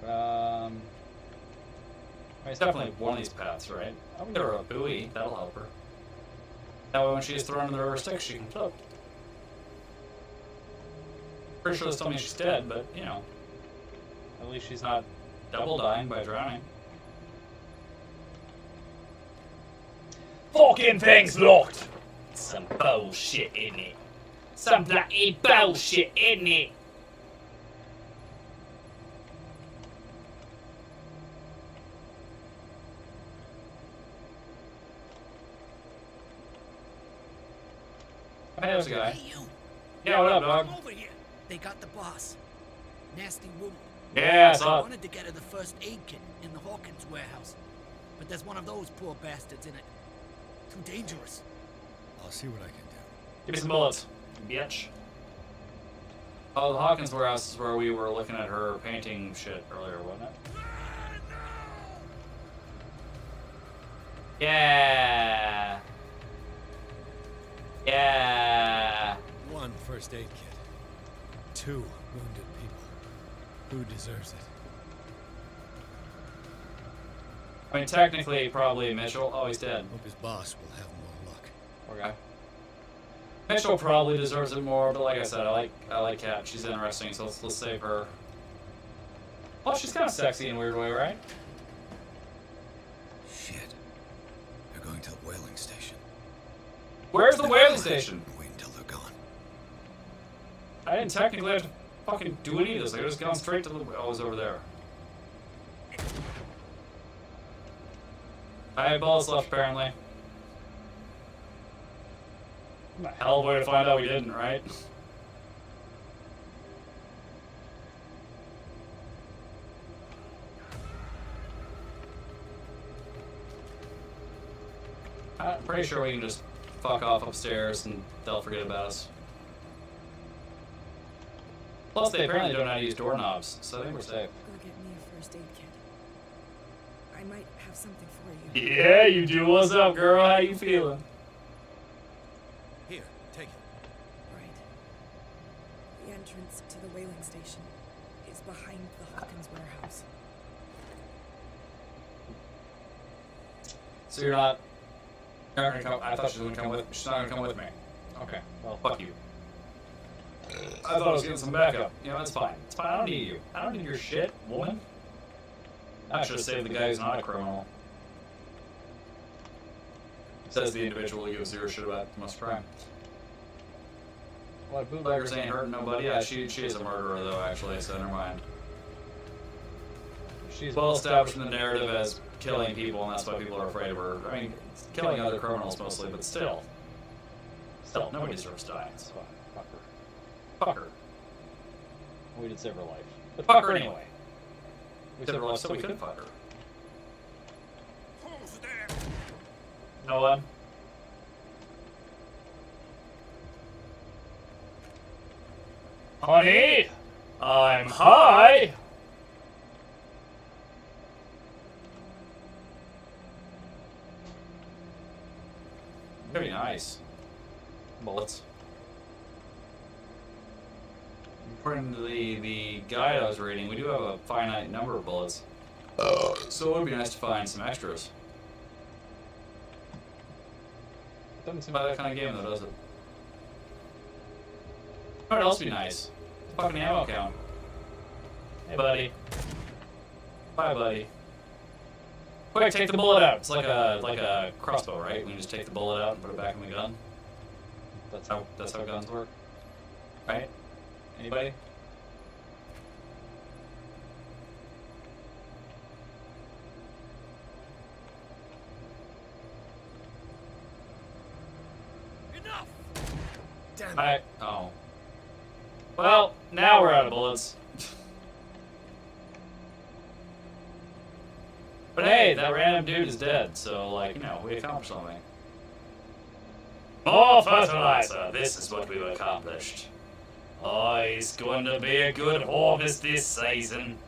Um, it's definitely one of these paths, right? I'll give her a buoy, that'll help her. That way when she's thrown in the river Styx, she can float. Pretty sure this told me she's dead, but, you know. At least she's not double dying by drowning. Fucking thing's locked! Some bullshit in it. Some bloody bullshit in it. Hey, there's a guy. Hey, you. Yeah, what up, dog? Come over here. They got the boss. Nasty woman. Yeah, I I saw it. wanted to get her the first aid kit in the Hawkins warehouse. But there's one of those poor bastards in it. Too dangerous. I'll see what I can do. Give me some bullets, bitch. Oh, the Hawkins warehouse is where we were looking at her painting shit earlier, wasn't it? Yeah. Yeah. One first aid kit. Two wounded people. Who deserves it? I mean, technically, probably Mitchell. Oh, he's dead. Hope his boss will have more luck. Poor guy. Mitchell probably deserves it more, but like I said, I like I like Cat. She's interesting, so let's, let's save her. Oh, she's kind of sexy in a weird way, right? Shit. They're going to the whaling station. Where's the whaling station? Wait until they're gone. I didn't technically have to fucking do any of this. I could just gone straight to the. Oh, it was over there. I have balls left, apparently. The hell way to find out we didn't, right? I'm pretty sure we can just fuck off upstairs and they'll forget about us. Plus, they apparently don't know how to use doorknobs, so I think we're safe. Go get me a first aid kit. I might have something for you. Yeah, you do. What's up, girl? How you feeling? Here, take it. Right. The entrance to the whaling station is behind the Hawkins warehouse. So you're not. You're not gonna come. I thought she was gonna come with. She's not gonna come with me. Okay. Well, fuck you. I thought I was getting some backup. You know, that's fine. It's fine. I don't need you. I don't need your shit, woman. I should have saved the guy who's not a criminal. Says the individual who gives zero shit about the most crime. What Bootleggers ain't hurting nobody. Yeah, she, she is a murderer, though, actually, so never mind. She's well established in the narrative as killing people, and that's why people are afraid of her. I mean, killing other criminals mostly, but still. Still, nobody deserves to die. Fuck her. Fuck her. We did save her life. But fuck her anyway. We saved her life so we could fuck her. Who's there? No one. Honey, I'm high. Very nice. Bullets. According to the, the guide I was reading, we do have a finite number of bullets. So it would be nice to find some extras. Doesn't seem like that kind of game though, does it? What else would be nice? Fucking ammo count. Hey buddy. Bye buddy. Quick, take the bullet out. It's like a like a crossbow, right? We just take the bullet out and put it back in the gun. That's how that's how guns work. Right? Anybody? Enough! Damn I oh. Well, now we're out of bullets. but hey, that random dude is dead, so like, you know, we accomplished something. More fertilizer! This is what we've accomplished. Oh, it's going to be a good harvest this season.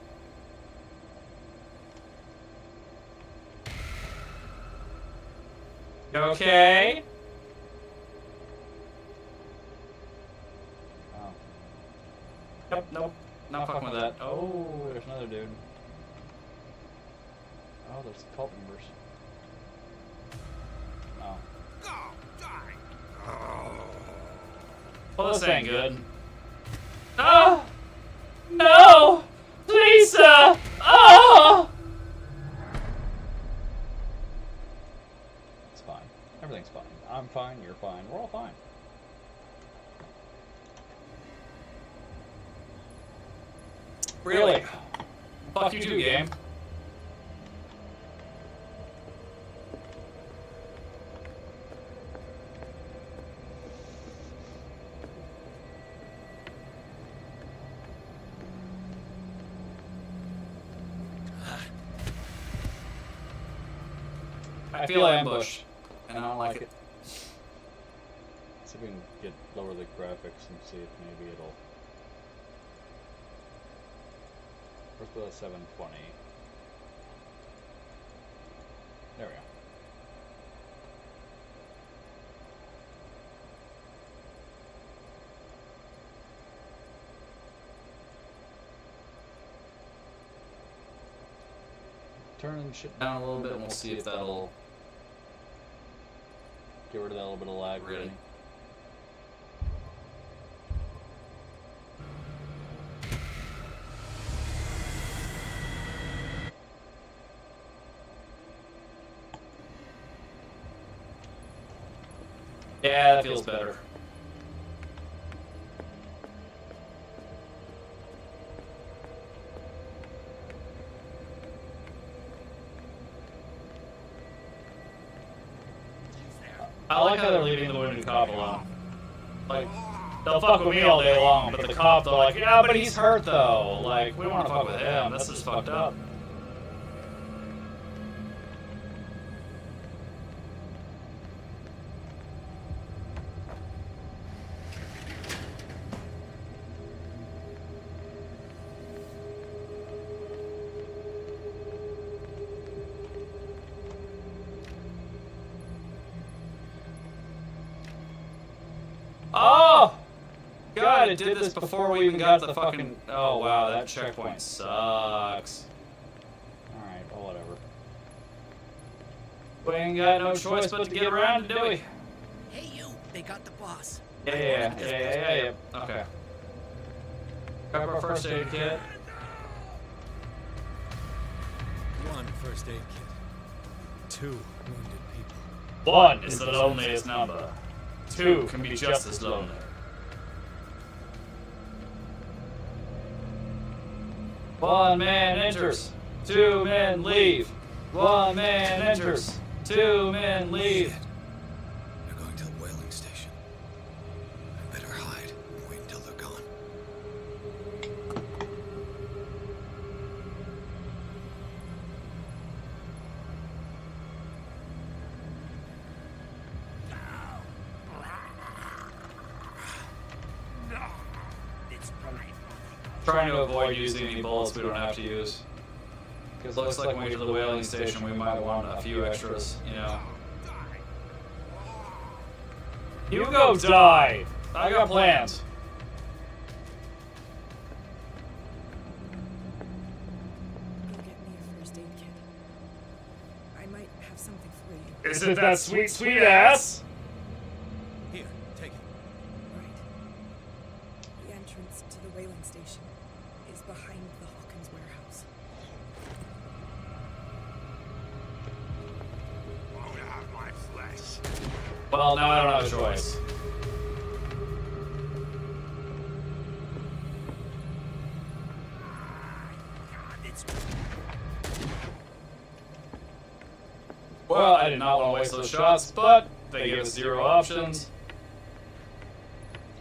Okay? Oh. Yep, nope. Not fucking with that. Oh, there's another dude. Oh, there's cult members. Oh. Go! Die! Well, this ain't good. Oh, no! No! Lisa! Oh! It's fine. Everything's fine. I'm fine. You're fine. We're all fine. Really? Fuck you too, game. I feel ambushed, and I don't like it. See if we can get lower the graphics and see if maybe it'll. Where's the 720? There we go. Turn shit Down a little bit, and we'll see if that'll Get rid of that little bit of lag. really. Yeah, that feels better. I like how they're leaving the wounded cop alone. Like, they'll fuck with me all day long, but the cop, they're like, yeah, but he's hurt though. Like, we don't want to fuck with him. This is fucked up. They did this before we even got to the fucking. Oh, oh wow, that checkpoint sucks. Alright, well, whatever. We ain't got no choice but to get around it, do we? Hey, you! They got the boss. Yeah, yeah, yeah, yeah, yeah, yeah, yeah. Okay. Grab our first aid kit. One first aid kit. Two wounded people. One is the loneliest number. Two can be just as lonely. One man enters. Two men leave. One man enters. Two men leave. Using any bullets we don't have to use. Because it looks like when we get to the whaling station, we might want a few extras, you know. Hugo, die! I got plans. Go get me a first aid kit. I might have something for you. Is it that sweet, sweet ass? Shots, but they give us zero options.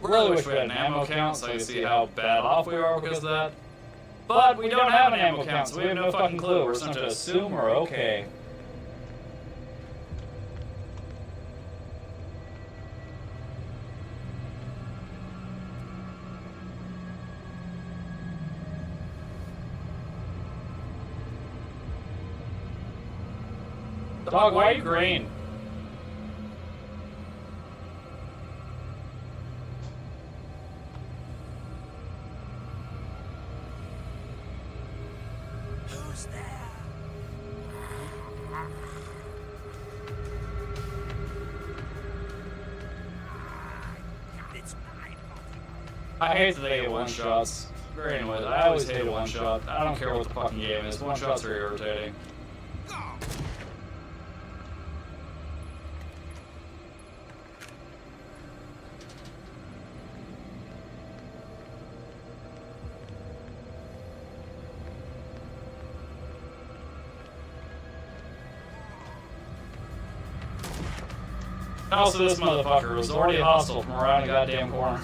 Really wish we had an ammo count so could see how bad off we are because of that. But we don't have an ammo count, so we have no fucking clue. We're supposed to assume we're okay. Dog, why are you green? One shots. But anyways, I always hate a one shot. I don't care what the fucking game is. One shots are irritating. Also, this motherfucker was already hostile from around the goddamn corner.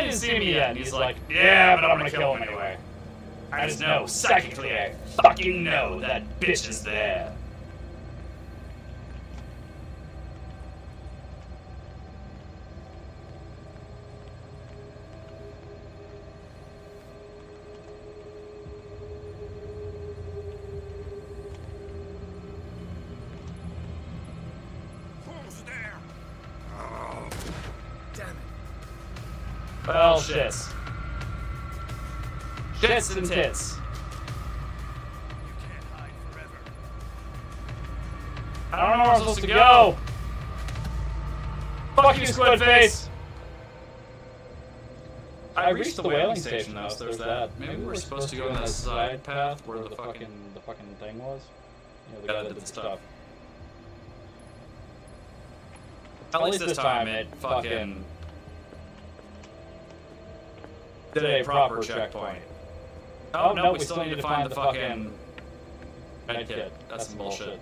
I didn't see me yet, and he's like, yeah, but I'm gonna kill him anyway. I just know, psychically, I fucking know that bitch is there. Shits and tits. You can't hide forever. I don't know where I'm supposed to go. Fuck you, Squid Face. I reached the whaling station though, so there's that. Maybe we're supposed to go on that side path where the fucking the fucking thing was. You know, the guy that did the stuff. At least this time it fucking did a proper checkpoint. Oh, oh no, we still need to find the fucking med kit. That's some bullshit.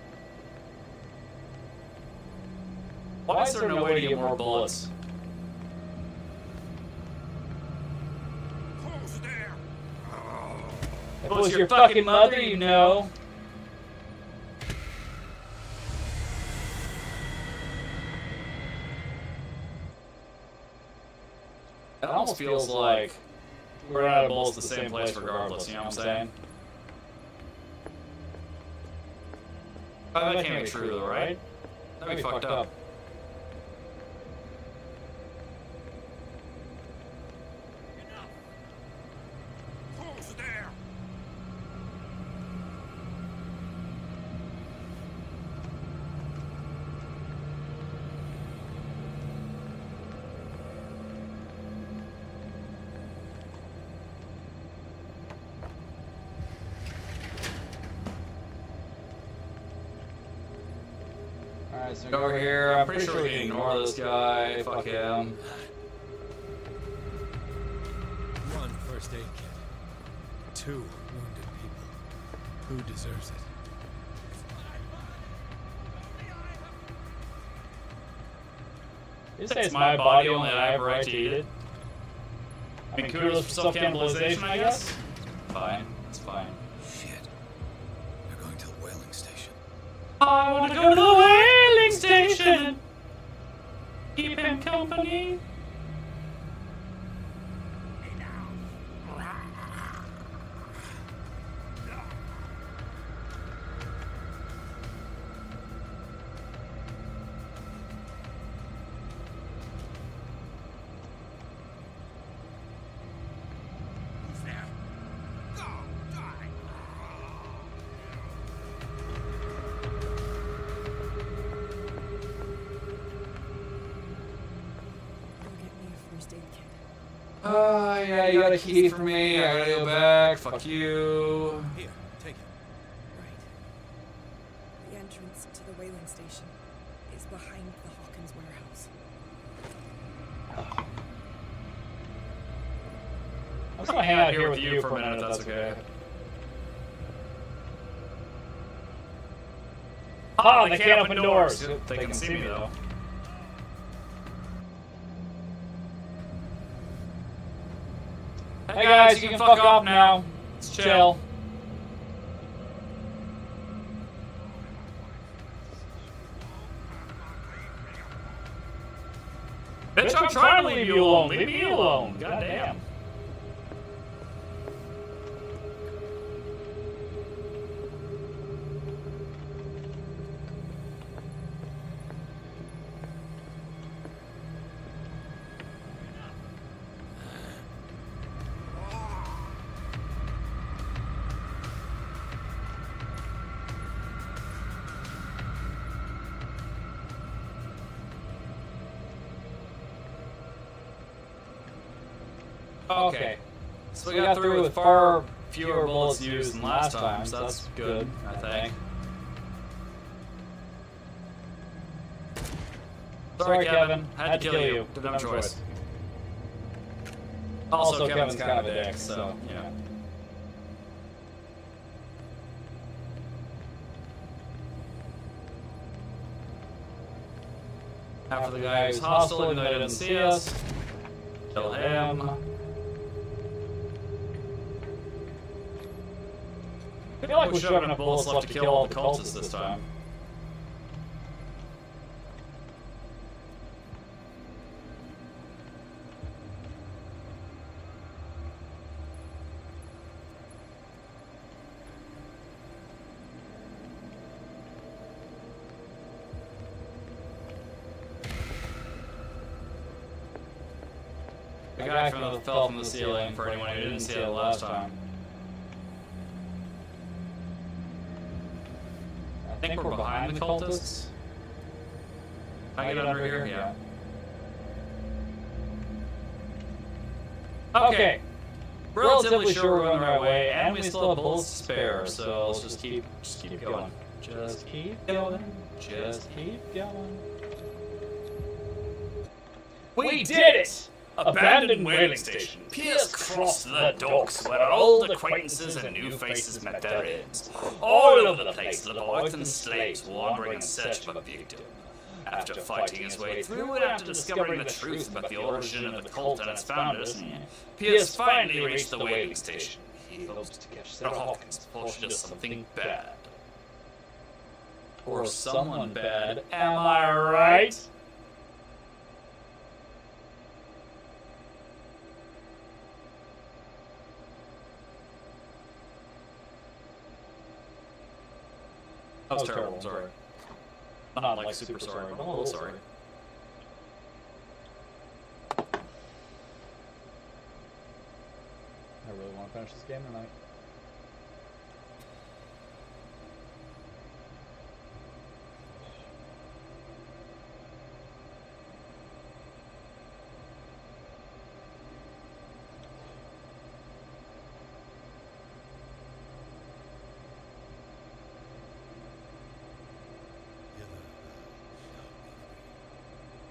Why is there no way to get more bullets? Who's there? If it was your fucking mother, you know. It almost feels like we're out of bullets the same place regardless, you know what I'm saying? That can't be true though, right? That'd be fucked up. Fuck him. One um, first aid kit. Two wounded people. Who deserves it? You say it's my body, only I have a right to eat it. I mean, kudos for self-cannibalization, I guess. Fine. It's fine. Shit. They're going to the whaling station. I want to go to the whaling him company. You got a key for me. I gotta go back. Fuck you. Here, take it. Right. The entrance to the whaling station is behind the Hawkins warehouse. I'm just gonna hang out here with you for a minute, if that's okay. Ah, they can't open doors. They can see me though. Guys, you can fuck off now. It's chill. Bitch, I'm trying to leave you alone. Leave me alone. Goddamn. Got through with far fewer bullets used than last time, so that's good, I think. Sorry, Kevin. Had to kill you. Didn't have a choice. Also, Kevin's kind of a dick, so, yeah. After the guy who's hostile, even though he didn't see us. Kill him. Feel like we should have enough bullets left to kill all the cultists this time. The guy from the fell from the ceiling for anyone who didn't see it last time. I think we're behind the cultists. Can I get under here? Yeah. Okay. Relatively sure we're going the right way, and we still have bullets to spare, so let's just keep, just keep going. Just keep going. Just keep going. We did it! Abandoned whaling station. Pierce crossed the docks where old acquaintances and new faces met their ends. All over the place, Leviathan slaves wandering in search of a victim. After fighting his way through and after discovering the truth about the origin of the cult and its founders, Pierce finally reached the whaling station. He hopes to catch Sarah Hawkins before she does something bad. Or someone bad, am I right? That was oh, terrible, I'm sorry. I'm not like super sorry, but I'm a little sorry. I really want to finish this game tonight.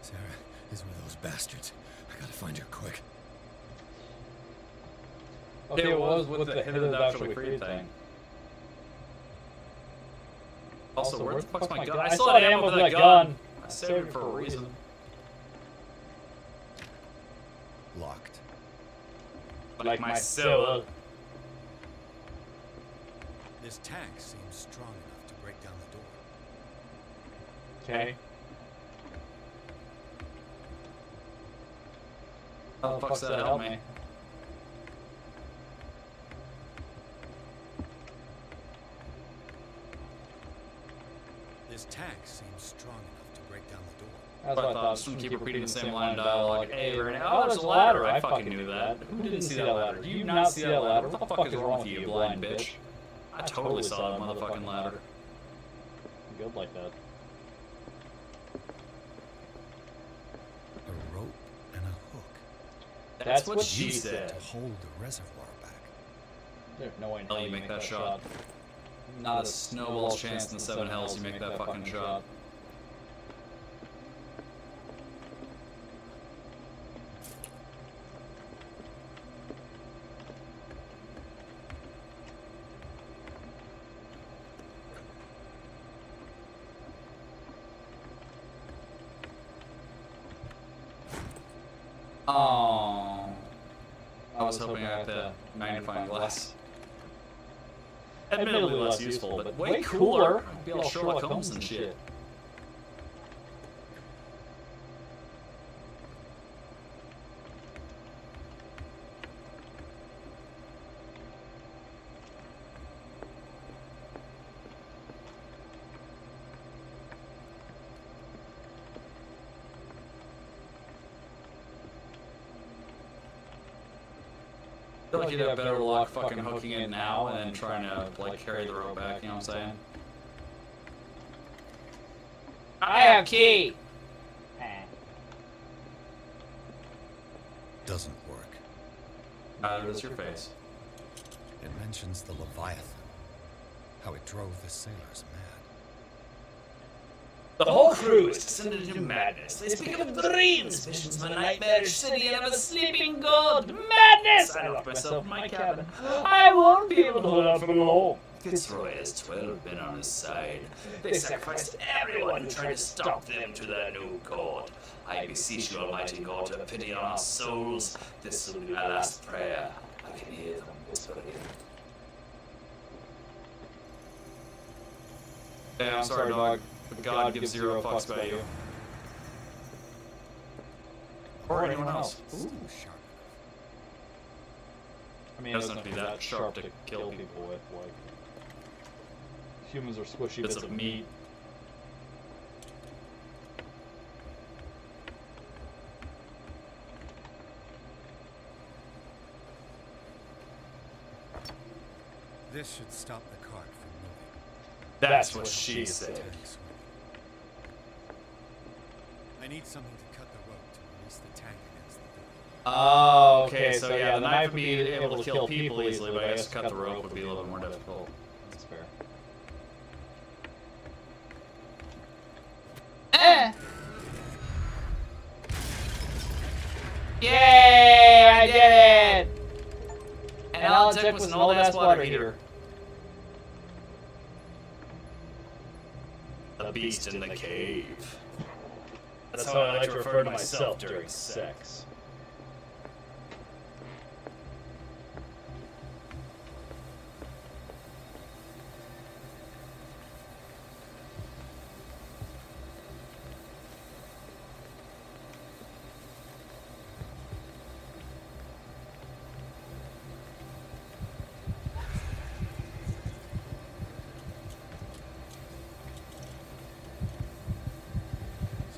Sarah is with those bastards. I gotta find her quick. Okay, it what was was with with the the hither hither thou thou shalt be shalt thing? thing. Also, where the fuck's my gun? gun? I still had ammo for that gun. I saved it for a reason. Locked. Like my soul. This tank seems strong enough to break down the door. Okay. Oh, How the fuck's that help me? This tank seems strong enough to break down the door. That's I what I thought, thought. just Shouldn't keep repeating the same line of dialogue. Hey, we're gonna- oh, there's a ladder. I fucking knew that. Who didn't see that ladder? Do you not see that ladder? What the fuck is wrong with you, you blind bitch? I totally saw that motherfucking ladder. Good like that. A rope and a hook. That's what she To said. hold the reservoir back. There's no way in Hell, hell you make that shot. Not a snowball's chance in the seven hells you make that fucking shot. Oh, I was hoping I had the magnifying glass. Admittedly less useful, but way cooler. Be all Sherlock Holmes and shit. Like you'd have better luck fucking hooking it now and then trying to like carry the rope back, you know what I'm saying? I have key. Ah. Doesn't work. Neither does your face. It mentions the Leviathan. How it drove the sailors mad. The whole crew is descended into madness. They speak of dreams, visions of a nightmarish city and of a sleeping god. Madness! I locked myself in my cabin. I won't be able to hold out for long. Fitzroy has twelve men on his side. They sacrificed everyone who tried to stop them to their new god. I beseech you, Almighty God, to have pity on our souls. This will be my last prayer. I can hear them whispering. Yeah, I'm sorry, dog. But God gives zero fucks about you. Or anyone else. Ooh, sharp. I mean, It it doesn't have to be that sharp to kill people with. Like humans are squishy Bits bits, of meat. This should stop the cart from moving. That's what she said. Tank swinging. I need something to cut the rope to release the tank against the door. Oh, okay, so yeah, the knife would be able to kill people easily, but I guess cut the rope would be a little bit more difficult. That's fair. Eh. Yay! I did it! And all it took was an old ass water heater. The beast in the cave. That's how I like to refer to myself during sex.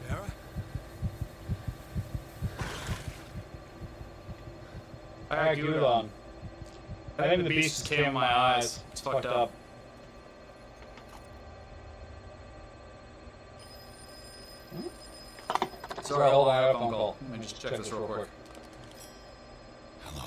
Sarah? I got. I think the beast just came in my eyes. It's fucked up. Sorry, hold on, I have a phone call. Let me just check this real quick. Hello.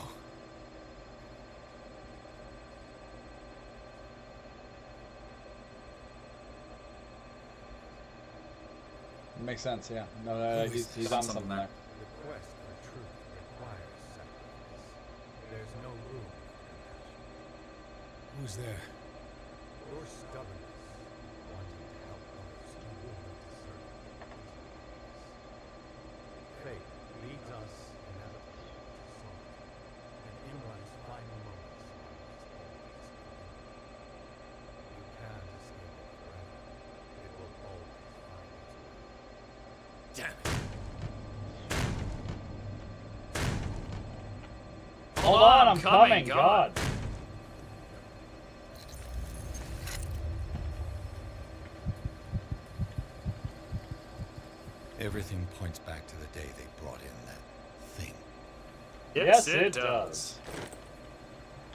makes sense. Yeah. No, uh, he's, he's on something there. The quest for truth requires sacrifice. There's no room for compassion. Who's there? Your stubbornness, wanting to help others, you will not desert Fate leads us inevitably to sorrow, and Imran's final moments are always You can't escape it forever. It will always find its way. Damn it! Hold on, I'm coming. God. Everything points back to the day they brought in that thing. Yes, it does.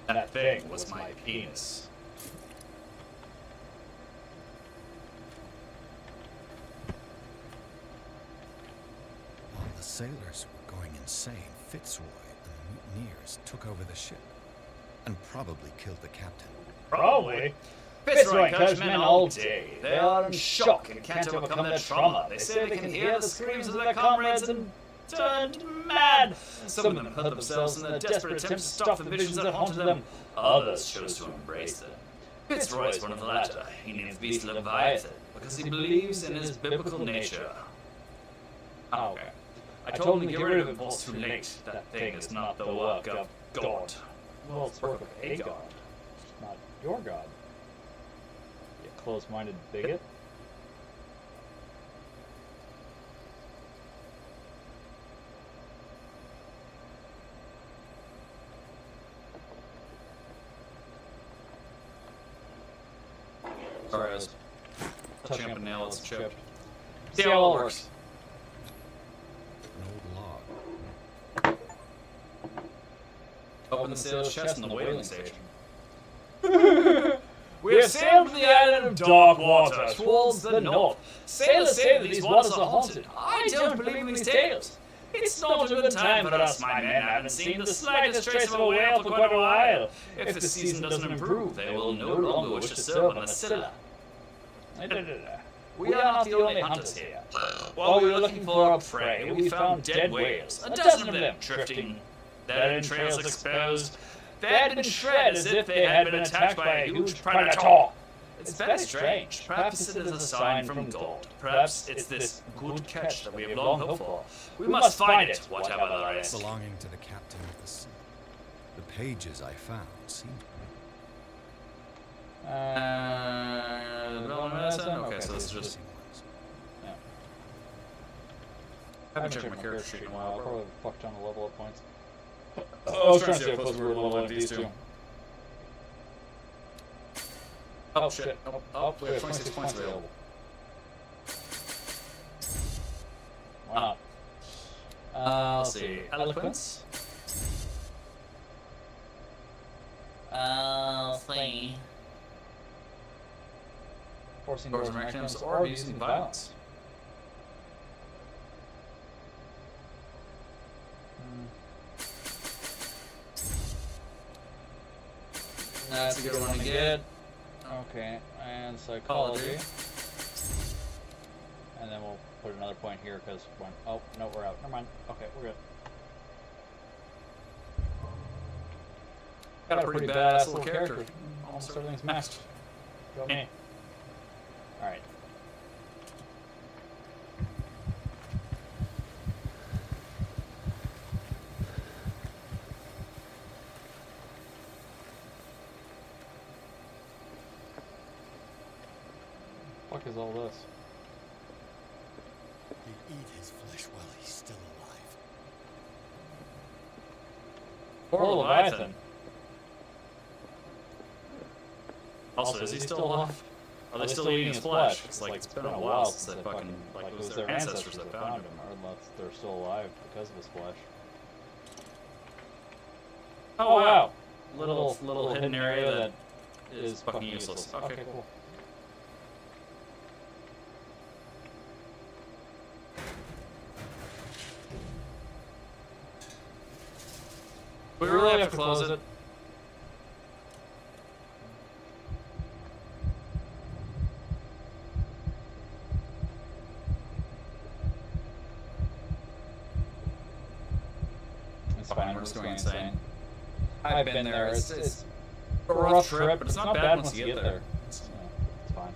That thing was my penis. While the sailors were going insane, Fitzroy and the mutineers took over the ship and probably killed the captain. Probably. Fitzroy encouraged men all day. They are in shock and can't overcome their trauma. They say they can hear the screams of their comrades and turned mad. Some of them hurt themselves in their desperate attempt to stop the visions that haunted them. Others chose to embrace them. Fitzroy is one of the latter. He names the beast Leviathan because he believes in his biblical nature. Oh, okay. I told him to get rid of it, but it's too late. That thing is not the work of God. Well, it's the work of a God, not your God. You close-minded bigot. Sorry, I was touching up a nail that's chipped. See how it all works. An old log. Open the sailor's chest in the whaling station. We have sailed to the island of dark water towards the north. Sailors say that these waters are haunted. I don't believe in these tales. It's not a good time for us, my men. I haven't seen the slightest trace of a whale for quite a while. If the season doesn't improve, they will no longer wish to serve on the Scylla. We are not the only hunters here. While we were looking for our prey, we found dead whales, a dozen of them drifting, their entrails exposed. They had been shredded as if they had been attacked by a huge predator. It's very strange. Perhaps it is a sign from God. Perhaps it's this good catch that we have long hoped for. We must find it, whatever the risk. Belonging to the captain of the sea. The pages I found seemed Uh, development medicine? Okay, so this is just. Yeah. I haven't checked my character sheet in a while. I'll probably have a fuck ton of level up points. Oh, I was trying to see how close we were to level up these two. Oh shit. Oh, oh, we have 26 points available. Wow. Uh, let's see. Eloquence. Uh, see. Forcing doors and or using violence. That's a good one to get. Okay, and psychology. And then we'll put another point here because one. Oh no, we're out. Never mind. Okay, we're good. Got a pretty badass little character. Almost everything's maxed. Go me. Alright. fuck is all this? They eat his flesh while he's still alive. Poor Leviathan. Also, is he still alive? Are they still eating his flesh? It's like it's been a while since they fucking like it was their ancestors that found him, or unless they're still alive because of his flesh. Oh, oh wow! Little little hidden area that is fucking useless. Okay, cool. We really have to close it. It's fine. We're We're just just going going insane. insane. I've been there. It's, it's a a rough trip, but it's not bad once you get there. It's, yeah, it's fine.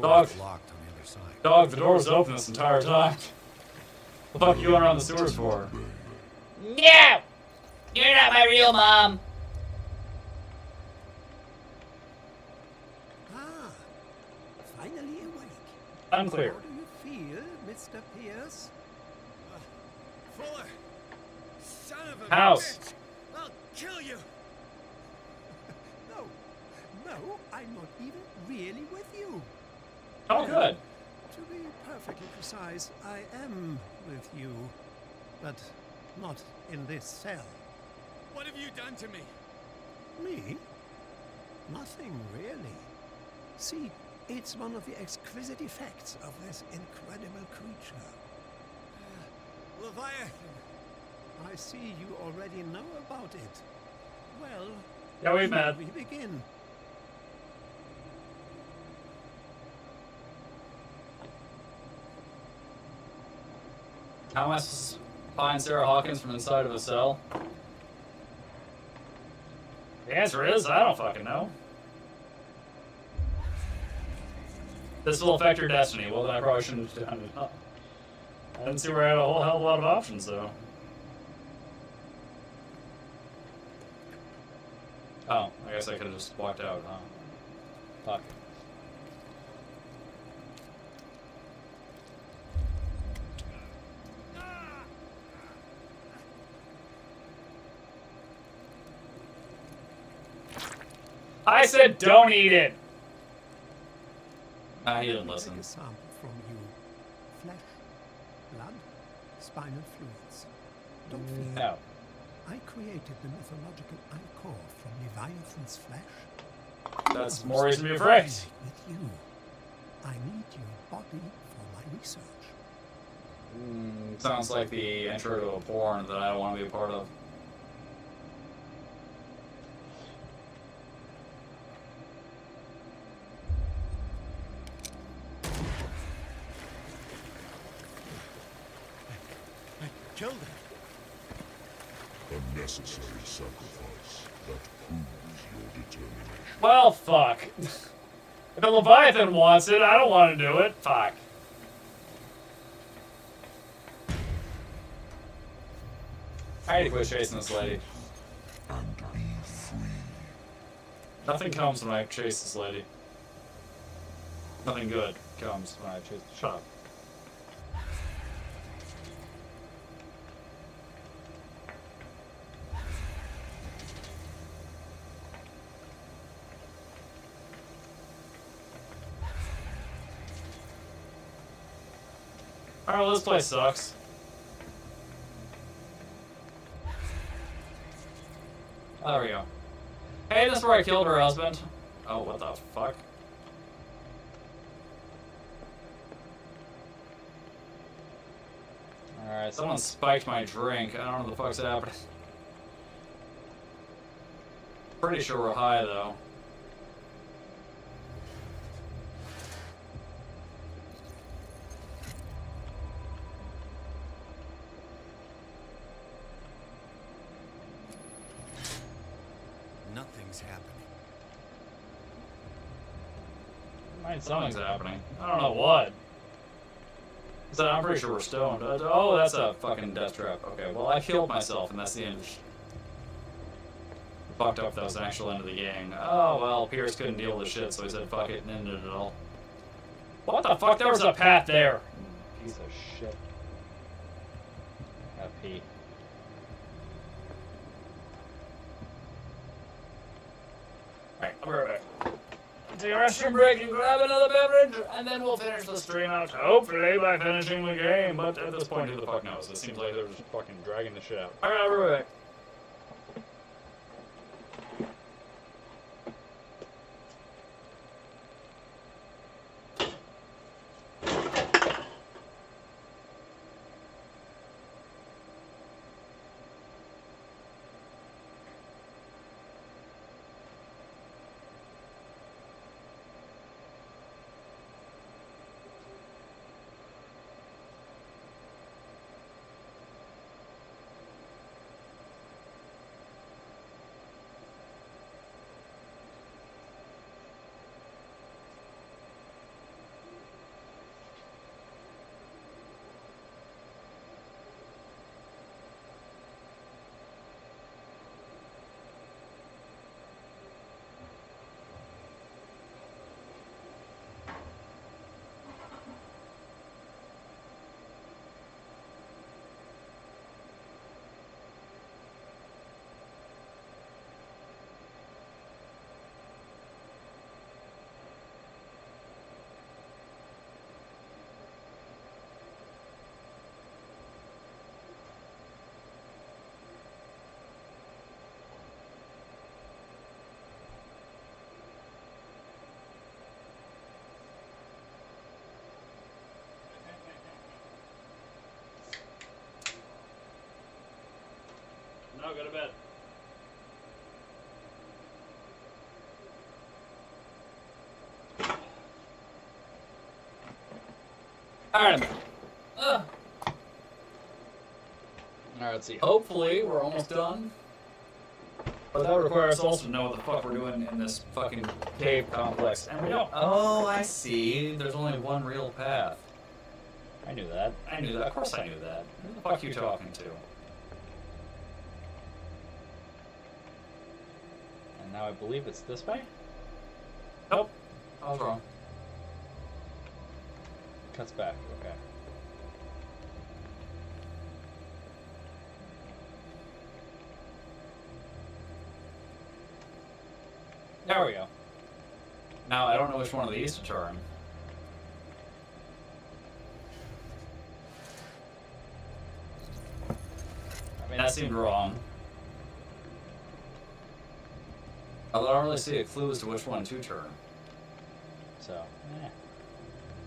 Dog. locked on the other side. Dog, the door was open this entire time. What the fuck you going around the sewers for? Real mom. Ah, finally awake. Unclear. How do you feel, Mr. Pierce? Fuller! Son of a House. bitch! I'll kill you! No, no, I'm not even really with you. Oh, good. To be perfectly precise, I am with you, but not in this cell. What have you done to me? Me? Nothing really. See, it's one of the exquisite effects of this incredible creature. Leviathan! I see you already know about it. Well, Yeah, we've here met. we begin. How am I supposed to find Sarah Hawkins from inside of a cell? The answer is, I don't fucking know. This will affect your destiny. Well, then I probably shouldn't have done it. I didn't see where I had a whole hell of a lot of options, though. Oh, I guess I could have just walked out, huh? Fuck. I said don't eat it! Ah, he didn't listen. Take a sample from you. Flesh, blood, spinal fluids. Don't fear. No. I created the mythological ichor from Leviathan's flesh. That's more was reason to be afraid. With you, I need your body for my research. Mm, sounds like the intro to a porn that I don't want to be a part of. I killed him. A necessary sacrifice that proves your determination. Well, fuck. if the Leviathan wants it, I don't want to do it. Fuck. I need to quit chasing this lady. Nothing comes when I chase this lady. Nothing good comes when I chase. Shut up. This place sucks. There we go. Hey, this is where I killed her husband. Oh, what the fuck? Alright, someone spiked my drink. I don't know what the fuck's happening. Pretty sure we're high, though. Nothing's happening. Might something's happening. I don't know what. I'm pretty sure we're stoned. Uh, oh, that's a fucking death trap. Okay, well I killed myself, and that's the end. Fucked up. That was the actual end of the gang. Oh well, Pierce couldn't deal with the shit, so he said fuck it and ended it all. What the fuck? There was a path there. Piece of shit. Gotta pee. Alright, I'll be right back. Take a restroom break and grab another beverage, and then we'll finish the stream out. Hopefully by finishing the game, but at this point, who the fuck knows? It seems like they're just fucking dragging the shit out. Alright, right back. No, go to bed. Alright. Uh. Alright, let's see. Hopefully, we're almost done. But that would require us also to know what the fuck we're doing in this fucking cave complex. And we don't. Oh, I see. There's only one real path. I knew that. I knew that. Of course I knew that. Who the fuck are you talking to? And now I believe it's this way? Nope. I was wrong. Cuts back, okay. There we go. Now, I don't know which one of these to turn. I mean, that seemed wrong. Although I don't really see a clue as to which one to turn. So, eh.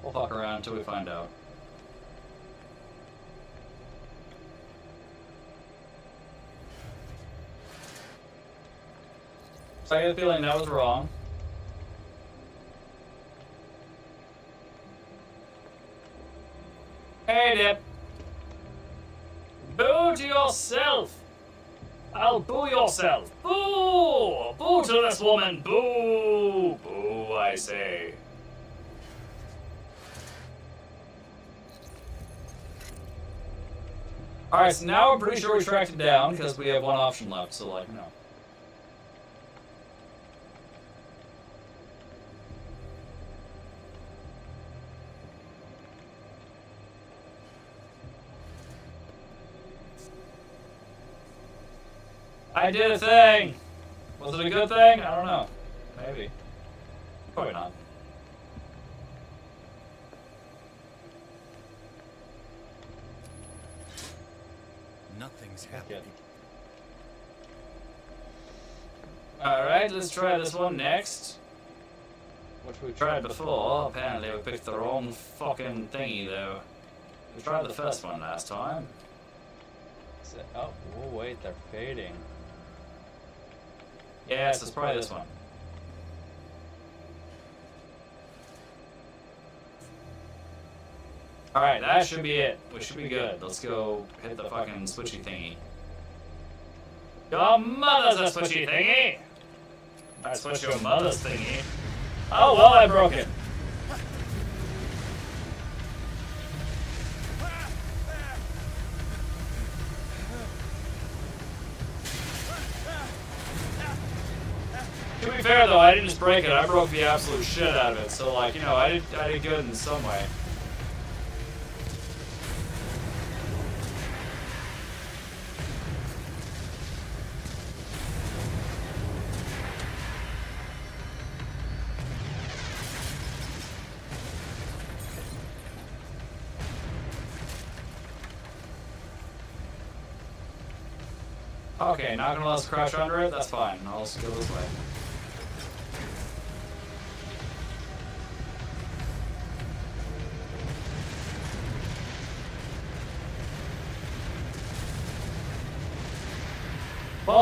We'll fuck around until we find out. So I get the feeling that was wrong. Hey, Dip. Boo to yourself. I'll boo yourself. Boo! Boo to this woman. Boo! Boo, I say. Alright, so now I'm pretty sure we tracked it down because we have one option left, so like, no. I did a thing! Was it a good thing? I don't know. Maybe. Probably not. Nothing's happening. Alright, let's try this one next. Which we tried before. Apparently we picked the wrong fucking thingy though. We tried the first one last time. So- oh, oh, wait, they're fading. Yes, it's probably this one. Alright, that should be it. We should be good. Let's go hit the fucking switchy thingy. Your mother's a switchy thingy! That's what your mother's thingy. Oh well, I broke it. Just break it, I broke the absolute shit out of it. So like, you know, I did I did good in some way. Okay, not gonna let us crash under it, that's fine. I'll just go this way.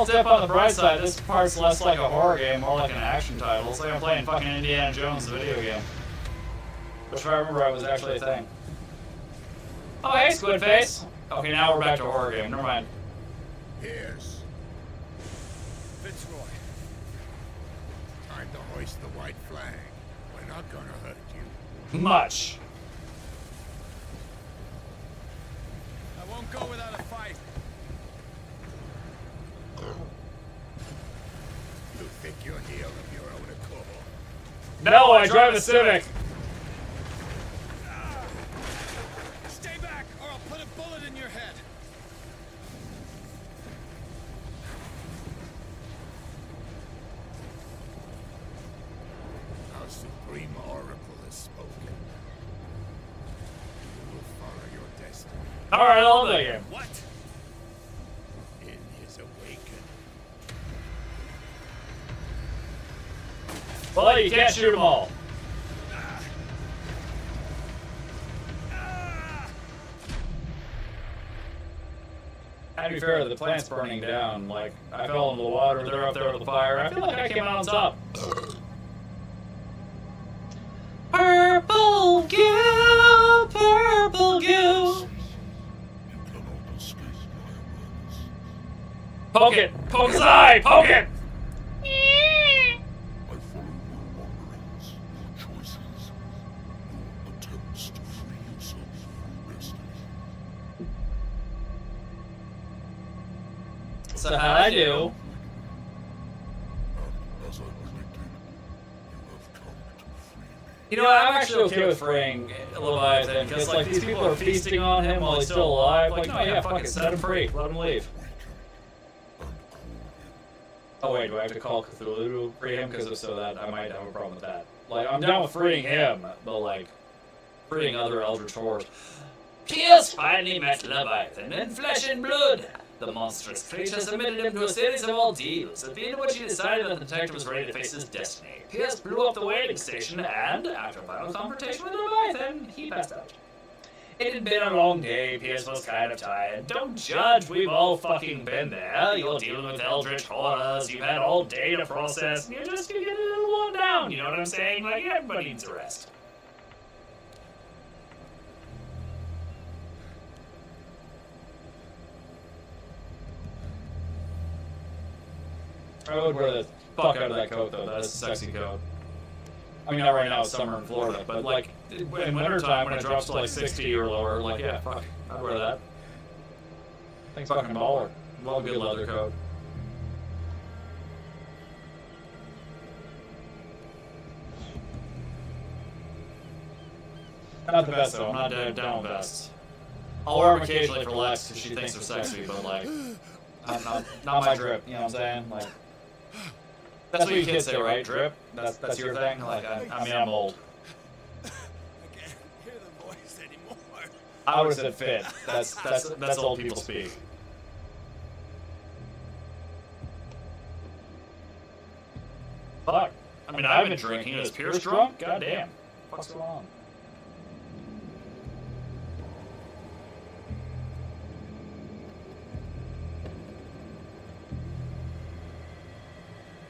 Dip on the bright side, this part's less like a horror game, more like an action title. It's like I'm playing fucking Indiana Jones, the video game. Which, if I remember, right, was actually a thing. Oh, hey, Squid Face! Okay, now we're back to a horror game. Never mind. Pierce. Fitzroy. Time to hoist the white flag. We're not gonna hurt you. Much. I won't go without a fight. You think you're here of your own accord? No, I drive a Civic! Can't shoot them all. And to be fair, the plant's burning down. Like, I fell into the water, they're up there with the fire. I feel like I came out on top. Purple goo, purple goo. Poke it! Poke his eye! Poke it! So how I do? Predicted, you have come to free. You know, I'm actually okay with freeing Leviathan because, like, these people are feasting on him while he's still alive. Like, no, yeah, fuck it, set him free, let him leave. Oh wait, do I have to call Cthulhu to free him? Because if so, that I might have a problem with that. Like, I'm down with freeing him, but like, freeing other Eldritch Horrors. Pierce finally met Leviathan in flesh and blood. The monstrous creature submitted him to a series of ordeals, at the end of which he decided that the detective was ready to face his destiny. Pierce blew up the whaling station, and, after a final confrontation with the Leviathan, he passed out. It had been a long day, Pierce was kind of tired. Don't judge, we've all fucking been there. You're dealing with eldritch horrors, you've had all day to process, and you're just gonna get a little worn down, you know what I'm saying? Like, everybody needs a rest. I would wear the fuck out of that coat though. That's a sexy coat. I mean, not right now. It's summer in Florida, but like in wintertime when it drops to like 60 or lower, like yeah, fuck, I'd wear that. Thanks, fucking baller. Love a good leather coat. Not the best though. I'm not down, down vests. I'll wear them occasionally for Lex because she thinks they're sexy, but like, not, not, not my drip. You know what I'm saying? Like, that's what you kids say, right? Drip. That's that's your thing. Like, I, I mean, I'm old. I can't hear the voice anymore. I would have said fit. That's that's that's old people speak. Fuck. I mean, I've been drinking. Is Pierce drunk? Goddamn. What's going on?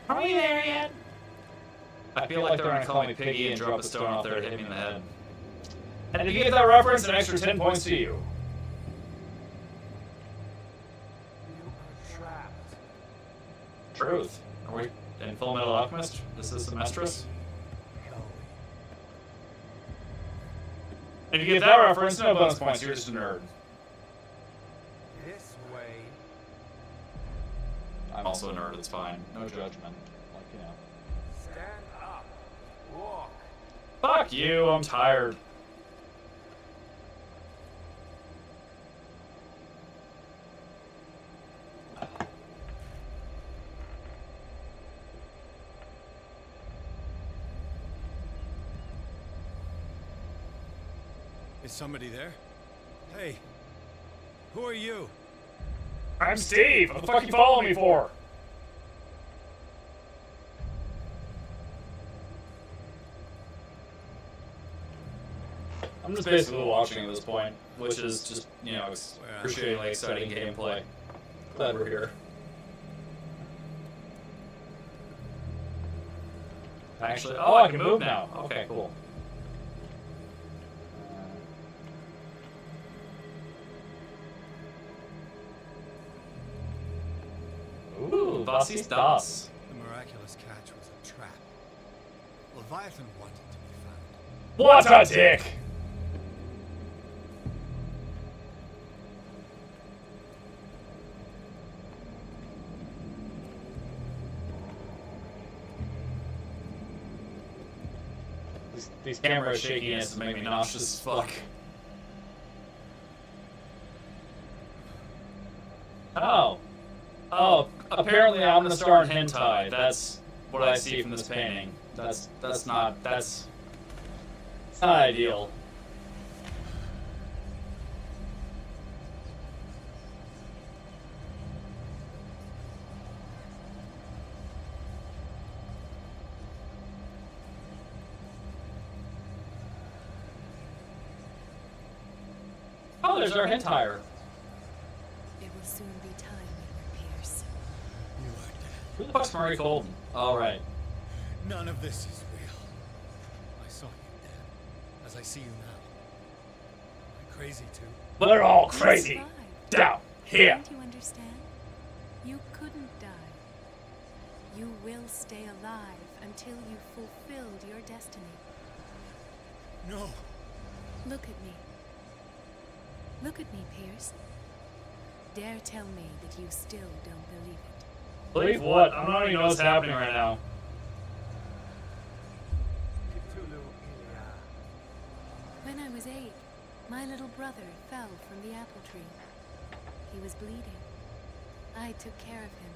Are we there yet? I feel like they're gonna call me Piggy and drop a stone off there to hit me in the head. And if you get that reference, an extra 10 points to you. Truth. Are we in Full Metal Alchemist? This is Semestris? If you get that reference, no bonus points. You're just a nerd. This way. I'm also a nerd. It's fine. No judgment. Like you know. Stand up. Walk. Fuck you. I'm tired. Is somebody there? Hey, who are you? I'm Steve. What the fuck you following me for? I'm just basically watching at this point, which is just, you know, it's appreciating like exciting gameplay. Glad we're here. Actually, oh, oh I can move now. Okay, cool. Ooh, was ist das? The miraculous catch was a trap. Leviathan wanted to be found. What a dick! These, camera shakiness make me nauseous as fuck. Oh. Oh, oh apparently I'm the star in hentai. That's what I see from this painting. That's that's not that's it's not ideal. There's our hentai. It will soon be time, Pierce. You like that? Who the fuck's Murray Colton? All right. None of this is real. I saw you then, as I see you now. Am I crazy too? We're all crazy. Down here. Don't you understand? You couldn't die. You will stay alive until you've fulfilled your destiny. No. Look at me. Look at me, Pierce. Dare tell me that you still don't believe it. Believe what? I don't even know what's happening right now. When I was eight, my little brother fell from the apple tree. He was bleeding. I took care of him.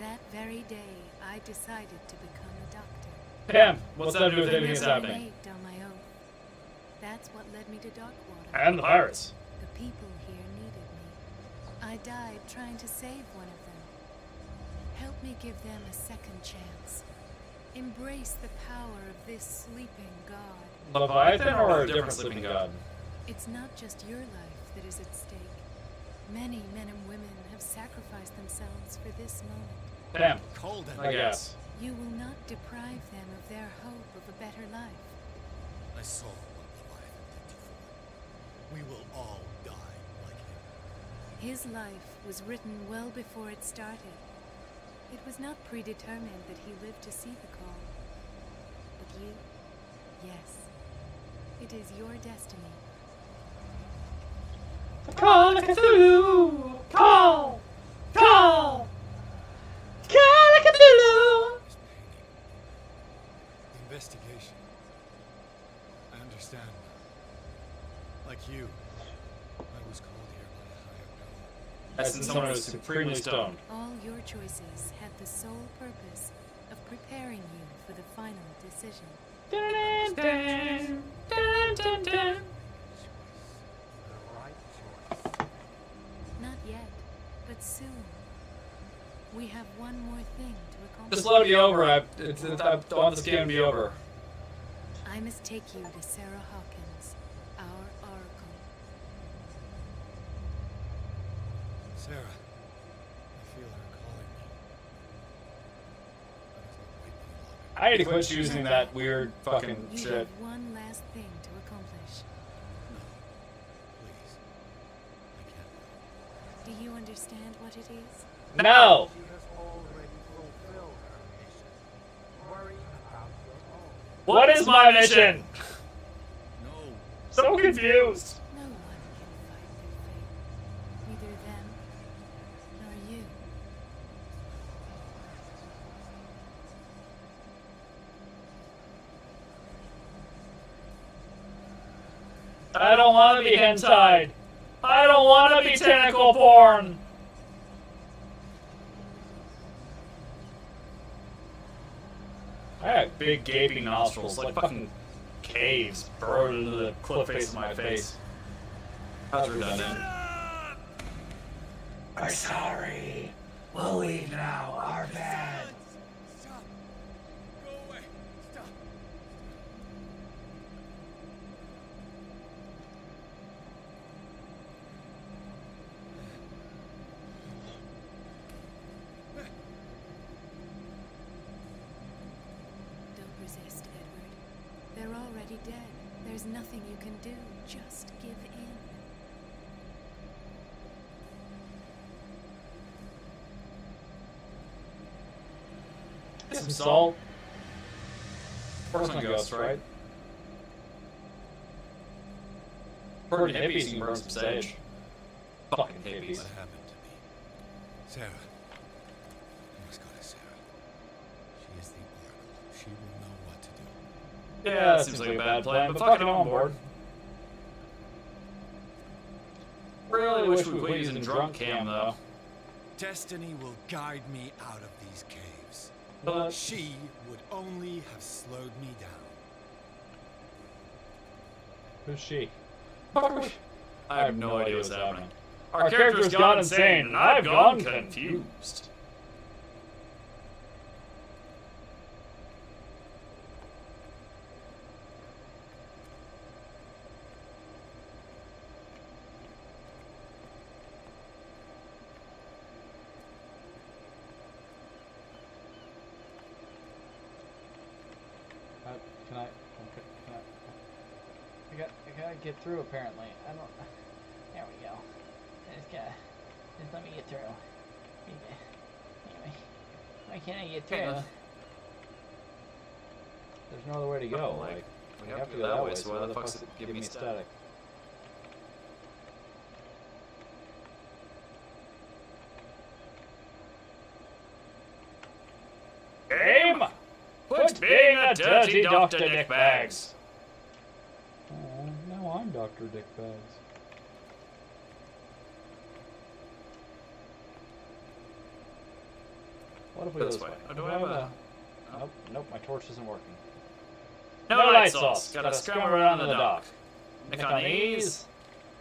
That very day, I decided to become a doctor. Pam, what's that do with anything that's happening? behaved on my own. That's what led me to Darkwater. And the pirates. The people here needed me. I died trying to save one of them. Help me give them a second chance. Embrace the power of this sleeping god. Leviathan or a different sleeping god? It's not just your life that is at stake. Many men and women have sacrificed themselves for this moment. Pam. Cold and I guess. You will not deprive them of their hope of a better life. I saw We will all die like him. His life was written well before it started. It was not predetermined that he lived to see the call. But you, yes, it is your destiny. Call of Cthulhu! Call! Call! Call Cthulhu! Investigation. I understand. Like you, I was called here by a higher power. As in someone who's supremely stoned. All your choices had the sole purpose of preparing you for the final decision. Dun, dun, dun, dun, dun. Not yet, but soon. We have one more thing to accomplish. Just let it be over. I, it's, it's, I don't want this game to be over. I must take you to Sarah Hawkins, our oracle. Sarah, I feel her calling me. I need to quit choosing that weird fucking You shit. have one last thing to accomplish. Do you understand what it is? No! What is my mission? No. So confused. No one can fight their fate. Neither them nor you. I don't want to be hentai. I don't want to be tentacle porn. I have big gaping nostrils, like fucking caves burrowed into the cliff face of my face. That's redundant. We're sorry. We'll leave now. Our bad. Stop. Go away. Stop. Don't resist, Edward. They're already dead. There's nothing you can do. Just give in. Get some salt. Works on ghosts, right? Burn hippies, you can burn some sage. Fucking hippies. What happened to me? Sarah. I must go to Sarah. She is the oracle. She will know what to do. Yeah, that seems like a bad plan, but fuck it, I'm on board. I really wish we quit using drunk cam, though. Destiny will guide me out of these caves. But- she would only have slowed me down. Who's she? I have no idea what's happening. Our character's gone insane, and I've gone confused. can I? Okay, can I? I got. I gotta get through. Apparently, I don't. There we go. Just gotta. Just let me get through. Anyway, why can't I get through? Hang. There's no other way to go. Oh, like, Like, we we have to go that way, so why the fuck's it giving me static? Game. Quit being a dirty Dr. Dickbags. Oh, Dr. Dickbags. What if we Go this this way. way? Oh, do I have a- Nope, oh. nope, my torch isn't working. No, light source. Gotta scrum around the dock. Nick on knees,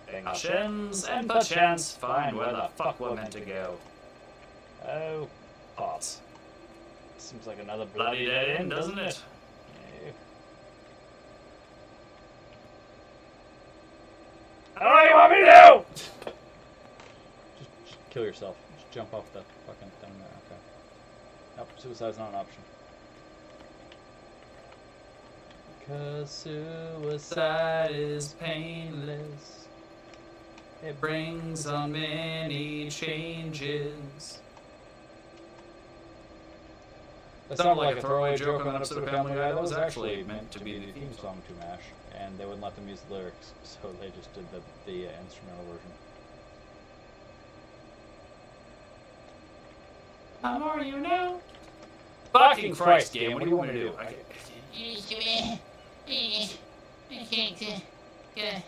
bang our shins, and perchance find where the fuck we're meant to go. Oh, Parts. seems like another Bloody dead end, doesn't it? Yeah. What do you want me to do? Just, just kill yourself. Just jump off the fucking thing there. Okay. Nope, suicide's not an option. Cause suicide is painless. It brings on many changes. That sounded like a throwaway joke on an episode of Family Guy. That was actually meant to be the theme song to MASH, and they wouldn't let them use the lyrics, so they just did the, the uh, instrumental version. How are you now? Fucking Christ, game. What do you want me to do? I can't- I can't get, get,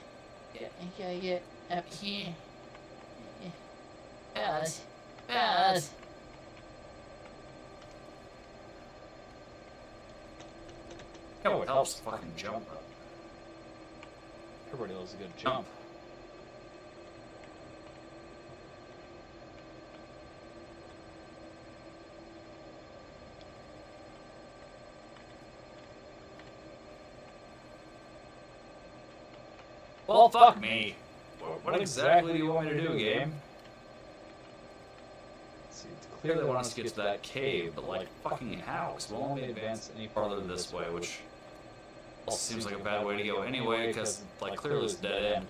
get, get up here. Bells, bells. No, it helps fucking jump. Everybody loves a good jump. Well, fuck me. What, what exactly do you want me to do, game? See, it's Clearly, they want us to get to that cave, but like, fucking how? 'Cause we'll only advance any farther this way, which seems like a bad way to go anyway, because, like, clearly it's dead end.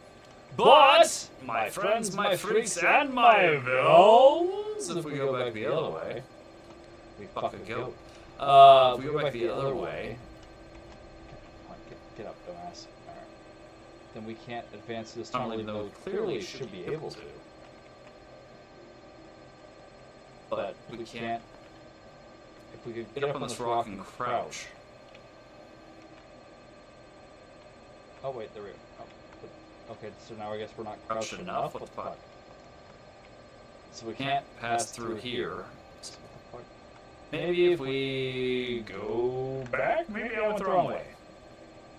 But, my friends, my freaks, and my villains, if we go back the other way, we fucking go. Uh, if we go back the other way, get, up, dumbass. Alright. Then we can't advance this tunnel, even though we clearly should be able to. But we can't. If we could get up on this rock and crouch. Oh wait, there we go. Oh, but- okay, so now I guess we're not Crouched crouched enough? enough. What the fuck? So we Can't can't pass through here. So what the fuck? Maybe if we go back, maybe I went the wrong way.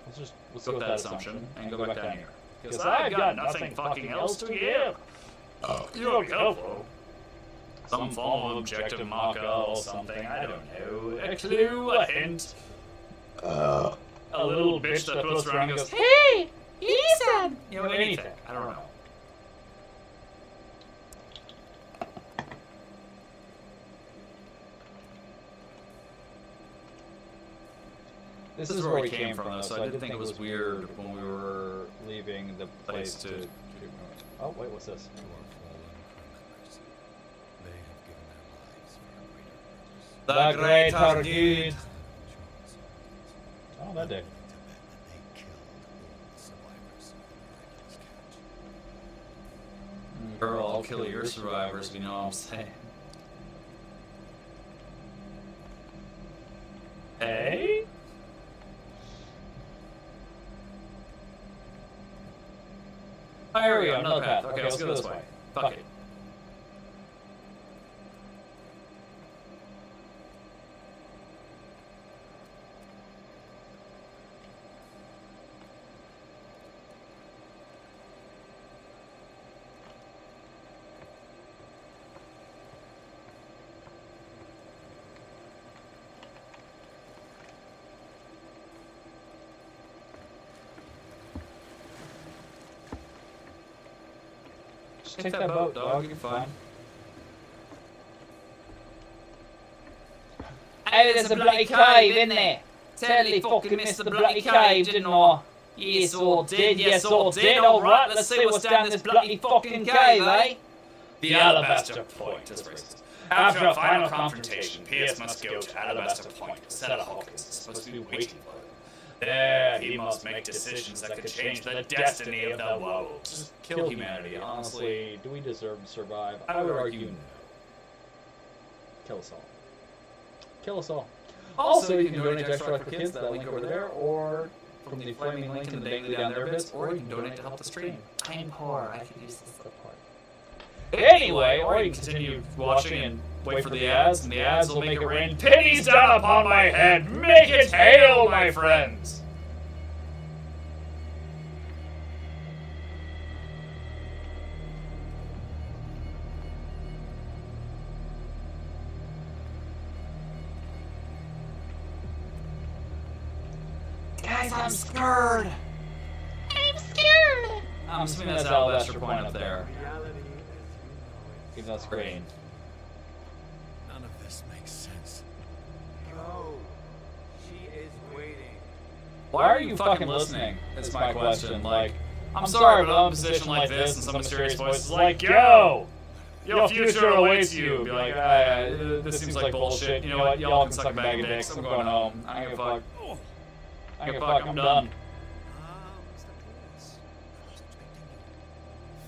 Let's just let's Go go with that assumption and go back down here. Because I've got nothing fucking else to give. Oh, You'll be helpful. Some form of objective marker or something, I don't know. A clue, a hint. A little bitch that floats around and goes, Hey, Ethan! you know, anything. I don't know. This, This is is where we came from, though, so I didn't think it was weird weird when we were leaving the place Place to. to- to oh wait, what's this? To our fallen criminals. The miraculous catch. Girl, I'll kill your survivors, you know what I'm saying. Hey? Oh, here we go, another path. Okay, let's go this way. Fuck it. Take that boat, dog. You're fine. Oh, there's a bloody cave in there. Totally fucking missed the bloody cave, didn't I? Yes, all did, yes, all did. Alright, let's see what's down this bloody fucking cave, eh? The Alabaster Point is racist. After a final confrontation, Pierce must go to Alabaster Point. Stella Hawkins is supposed to be waiting for him. There, he must make decisions that could change the destiny of the world. Just kill humanity. Honestly, do we deserve to survive? I would argue no. Kill us all. Kill us all. Also, you can donate to Extra Life for Kids, that link over there, or from the flaming link in the dangly down there bits, or you can donate to help the stream. I'm poor, I could use this part. Anyway, or you can continue watching and wait for the ads, and the ads will make it rain pennies down upon my head. Make it hail, my friends! Guys, I'm scared. I'm scared. I'm assuming that's Alabaster Point up there. Even though it's green. None of this makes sense. Go. She is waiting. Why are you fucking listening? Is my question. Like, I'm sorry, but I'm in a position like this, and some mysterious voice is like, "Yo, your future awaits you." Be like, ah, this seems like bullshit. You know what? Y'all can suck a bag of dicks. I'm going home. I ain't gonna fuck. I ain't gonna fuck. I'm done.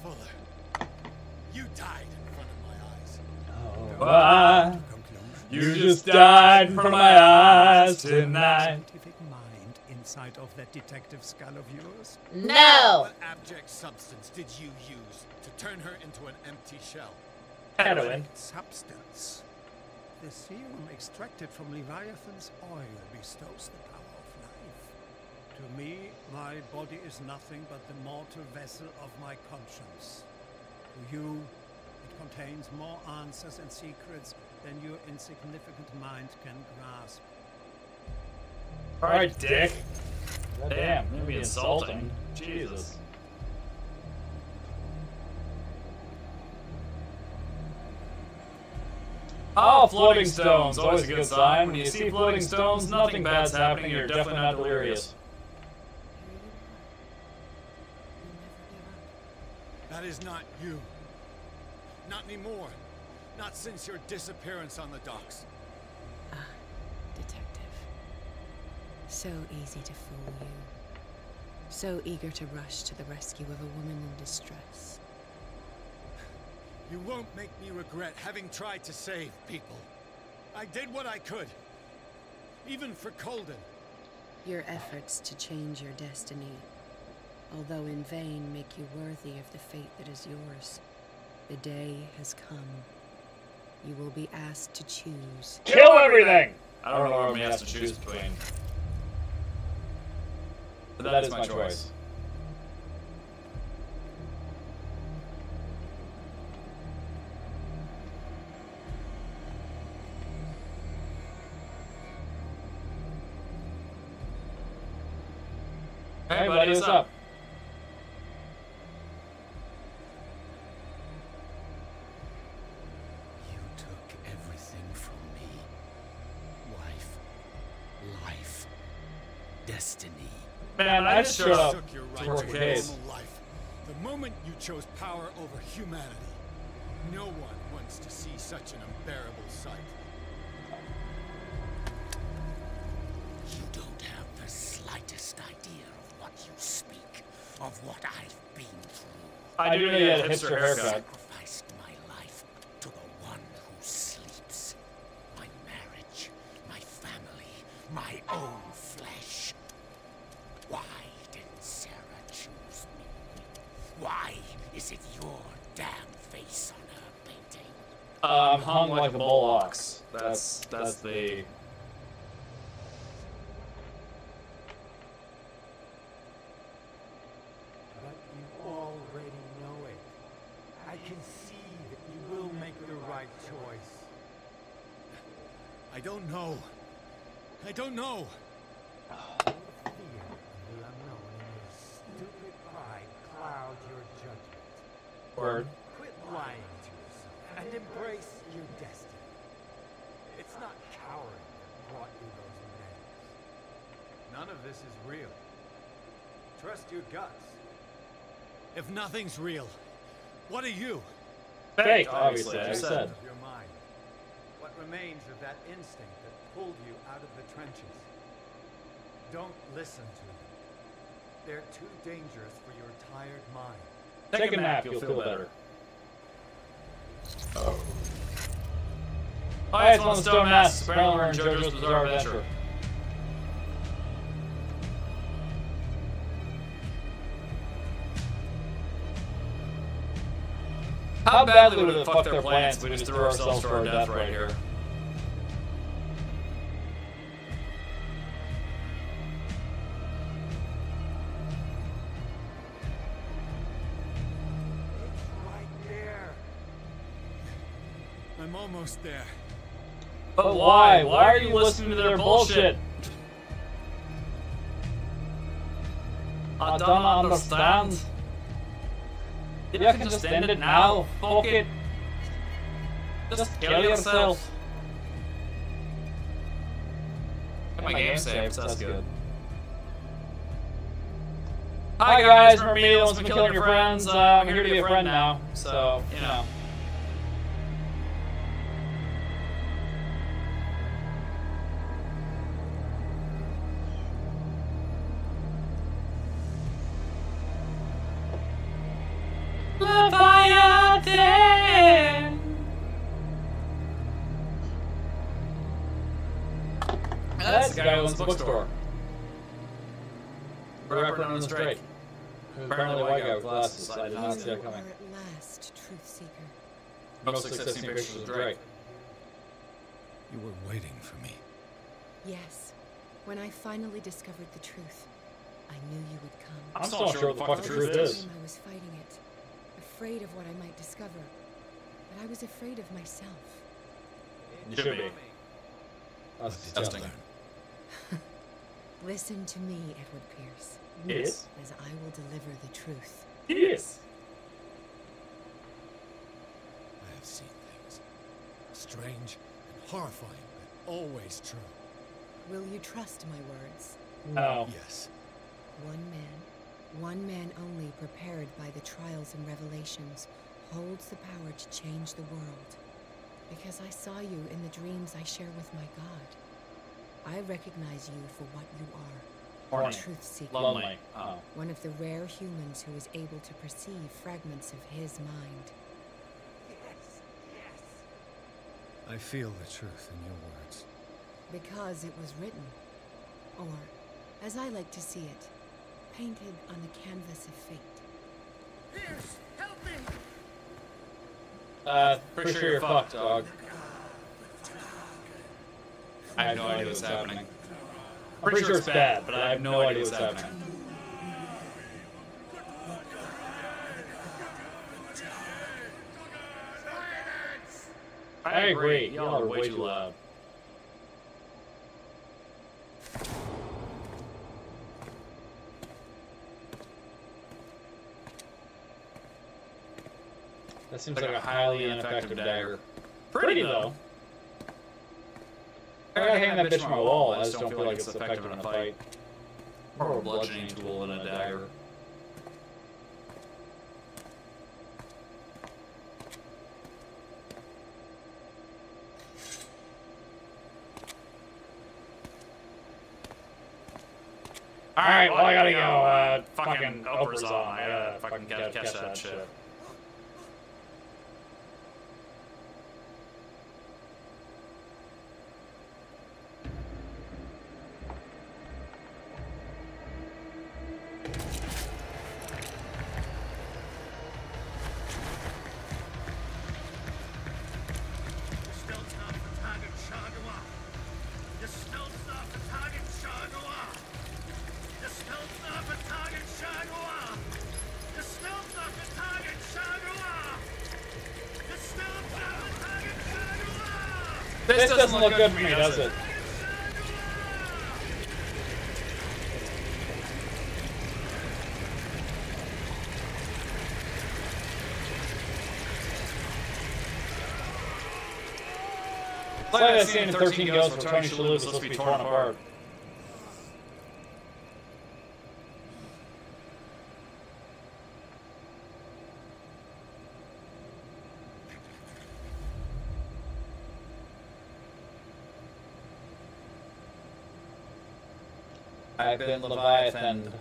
Fuller, you died in front of my eyes. Bye. You just died in front of my eyes tonight. Scientific inside of that detective skull of yours? No. What abject substance did you use to turn her into an empty shell? Heroin. Substance. The serum extracted from Leviathan's oil bestows the power of life. To me, my body is nothing but the mortal vessel of my conscience. To you, it contains more answers and secrets than your insignificant mind can grasp. Alright, dick. Damn, maybe insulting. Jesus. Ah, oh, floating stones. Always a good sign. When you see floating stones, nothing bad's happening. You're definitely not delirious. That is not you. Not anymore. Not since your disappearance on the docks. Detective. So easy to fool you. So eager to rush to the rescue of a woman in distress. You won't make me regret having tried to save people. I did what I could. Even for Colden. Your efforts to change your destiny, although in vain, make you worthy of the fate that is yours. The day has come. You will be asked to choose. Kill everything! I don't know what I'm gonna have to choose between. But that is my choice. Hey, buddy, what's up? Man, I just showed up Took your right to normal life. The moment you chose power over humanity. No one wants to see such an unbearable sight. You don't have the slightest idea of what you speak, of what I've been through. I do need a hipster haircut. Sacrificed my life to the one who sleeps. My marriage, my family, my own painting? Um, hung like a bull ox. That's that's the. But you already know it. I can see that you will make the right choice. I don't know. I don't know. Fear of the unknown and your stupid pride cloud your judgment. Word. Quit lying to yourself and embrace your destiny. It's not cowering that brought you those medals. None of this is real. Trust your guts. If nothing's real, what are you? Fake, obviously, I said. Your mind. What remains of that instinct that pulled you out of the trenches. Don't listen to them. They're too dangerous for your tired mind. Take a nap, you'll feel better. Hi, it's one of the Stone Masks. Apparently we're in JoJo's Bizarre Adventure. How badly would it fuck their plans if we just threw ourselves to our death right here? I'm almost there. But why? Why are you listening to their bullshit? I don't understand. You can just end it now. Fuck it. Just kill yourself. Got my game saved, so that's good. Hi guys, remember me, the one's been killing your friends. Uh, I'm here to be a friend now, so, you know. The guy who owns the bookstore. The rapper known as Drake. Apparently a white guy with glasses. I did not see that You coming. are at last, truth seeker. Most successful pictures of Drake. You were waiting for me. Yes. When I finally discovered the truth, I knew you would come. I'm still not sure what the fuck the truth is. I was fighting it, afraid of what I might discover, but I was afraid of myself. You should be. That's disgusting. Listen to me, Edward Pierce. Yes. As I will deliver the truth. Yes. I have seen things. Strange and horrifying, but always true. Will you trust my words? No. Yes. One man, one man only prepared by the trials and revelations, holds the power to change the world. Because I saw you in the dreams I share with my God. I recognize you for what you are. Horny. A truth seeker. Lonely. Oh. One of the rare humans who is able to perceive fragments of his mind. Yes, yes. I feel the truth in your words. Because it was written. Or, as I like to see it, painted on the canvas of fate. Pierce, help me! Uh, pretty sure you're fucked, dog. I have no idea what's happening. I'm pretty sure it's bad, but I have no idea what's happening. I agree. Y'all are way too loud. That seems like a highly ineffective dagger. Pretty though. I gotta hang that bitch on my wall. I just don't feel like it's effective in a fight. More of a bludgeoning tool than a dagger. Alright, well I gotta go. Uh, fucking Oprah's on. I gotta fucking catch, catch that shit. Doesn't look good for me, does it? Like that scene in 13 Ghosts where Tony Shalhoub is supposed to be torn apart. I've been Leviathan.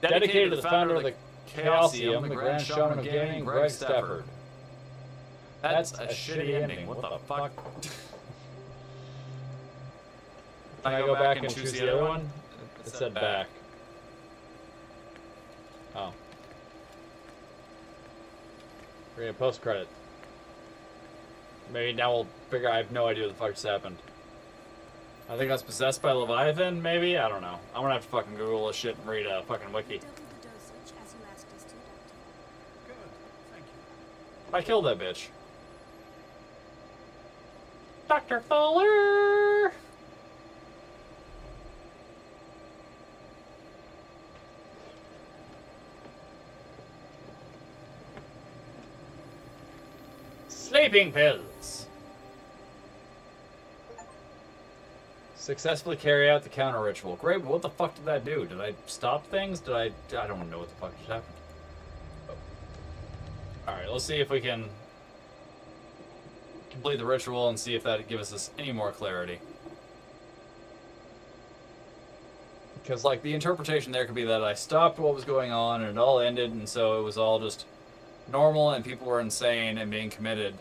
Dedicated to the founder of the Chaosium, the Grand Shaman of Gaming, Greg Stafford. That's a shitty ending. What the fuck? Can I go back and choose the other one? It said back. Oh. We're gonna post credit. Maybe now we'll figure. I have no idea what the fuck just happened. I think I was possessed by Leviathan. Maybe I don't know. I'm gonna have to fucking Google this shit and read a fucking wiki. I killed that bitch. Dr. Fuller! Sleeping pills. Successfully carry out the counter ritual. Great, but what the fuck did that do? Did I stop things? Did I... I don't know what the fuck just happened. Oh. Alright, let's see if we can complete the ritual and see if that gives us any more clarity. Because, like, the interpretation there could be that I stopped what was going on and it all ended, and so it was all just normal and people were insane and being committed,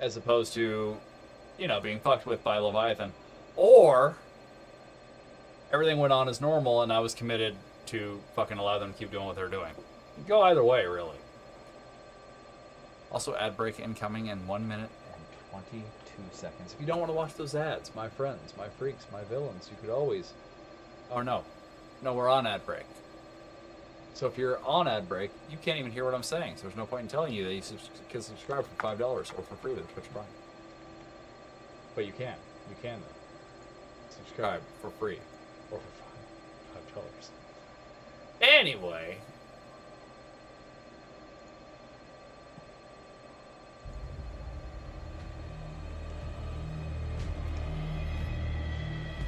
as opposed to, you know, being fucked with by Leviathan. Or, everything went on as normal and I was committed to fucking allow them to keep doing what they're doing. Go either way, really. Also, ad break incoming in 1 minute and 22 seconds. If you don't want to watch those ads, my friends, my freaks, my villains, you could always. Oh, no. No, we're on ad break. So if you're on ad break, you can't even hear what I'm saying. So there's no point in telling you that you can subscribe for $5 or for free with Twitch Prime. But you can. You can, though. Subscribe for free or for $5. Anyway,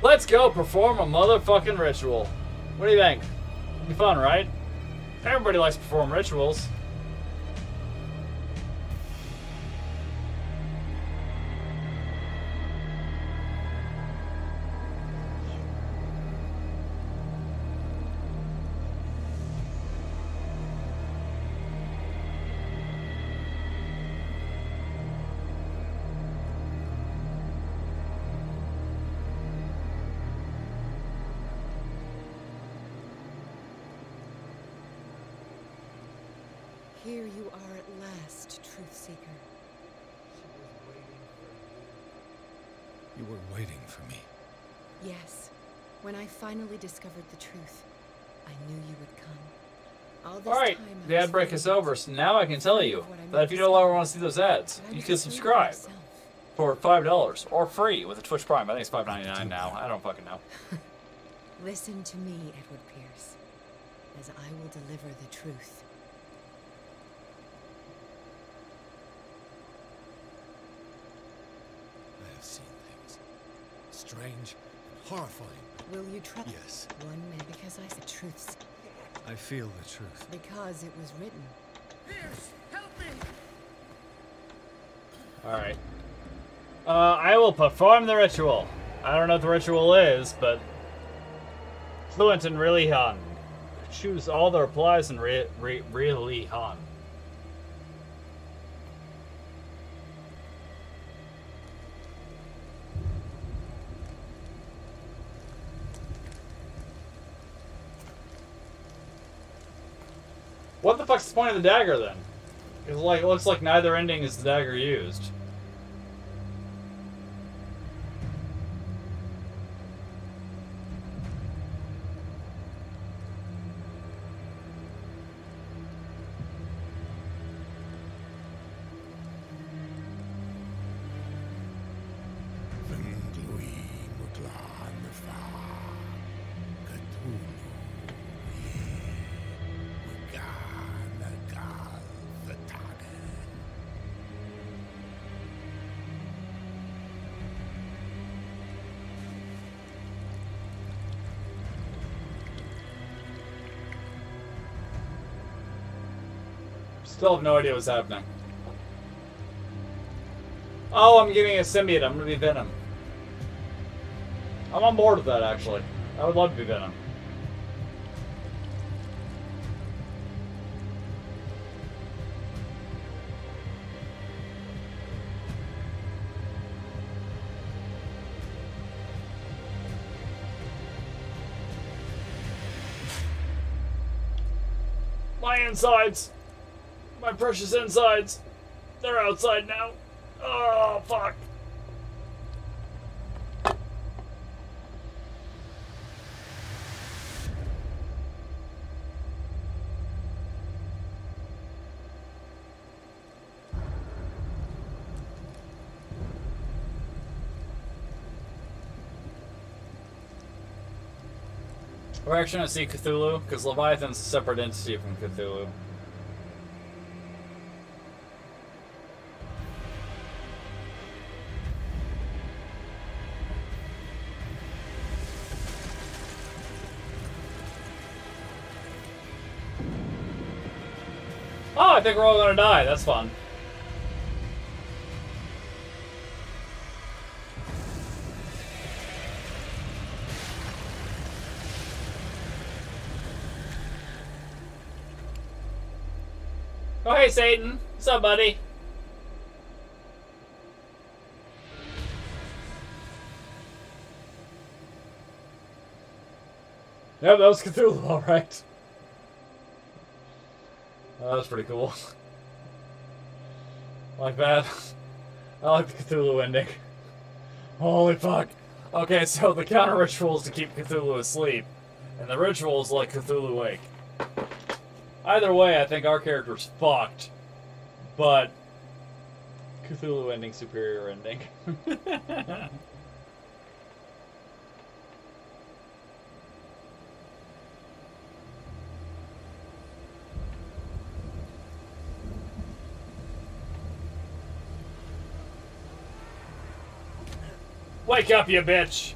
Let's go perform a motherfucking ritual. What do you think? It'll be fun, right? Everybody likes to perform rituals. Finally discovered the truth, I knew you would come. All this Alright, time the ad break is over, so now I can tell you that if you no longer want to see those ads, you can subscribe for five dollars or free with a Twitch Prime. I think it's five ninety nine now. I don't fucking know. Listen to me, Edward Pierce, as I will deliver the truth. I have seen things. Strange and horrifying. Will you trust? Yes. One minute, because I said truths. I feel the truth. Because it was written. Pierce, help me! Alright. Uh, I will perform the ritual. I don't know what the ritual is, but fluent in R'lyehian. Choose all the replies in Re- fuck's the point of the dagger then? It like it looks like neither ending is the dagger used. Still have no idea what's happening. Oh, I'm getting a symbiote. I'm gonna be Venom. I'm on board with that, actually. I would love to be Venom. My insides! Precious insides! They're outside now. Oh, fuck. We're actually gonna see Cthulhu, because Leviathan's a separate entity from Cthulhu. Think we're all gonna die. That's fun. Oh, hey, Satan. What's up, buddy? Yep, that was Cthulhu, alright. Oh, that was pretty cool. like that. I like the Cthulhu ending. Holy fuck. Okay, so the counter ritual is to keep Cthulhu asleep, and the ritual is like Cthulhu wake. Either way, I think our character's fucked, but Cthulhu ending superior ending. Wake up, you bitch!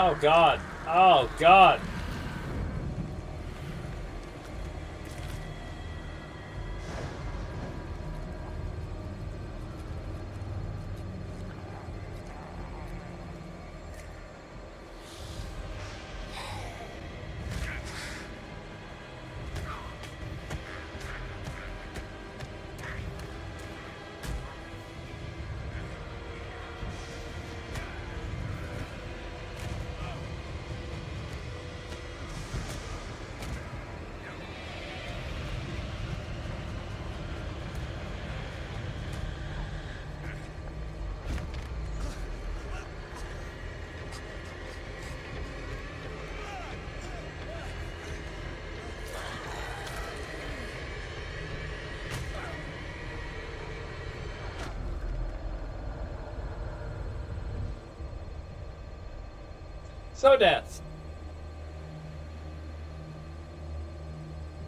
Oh god. Oh god.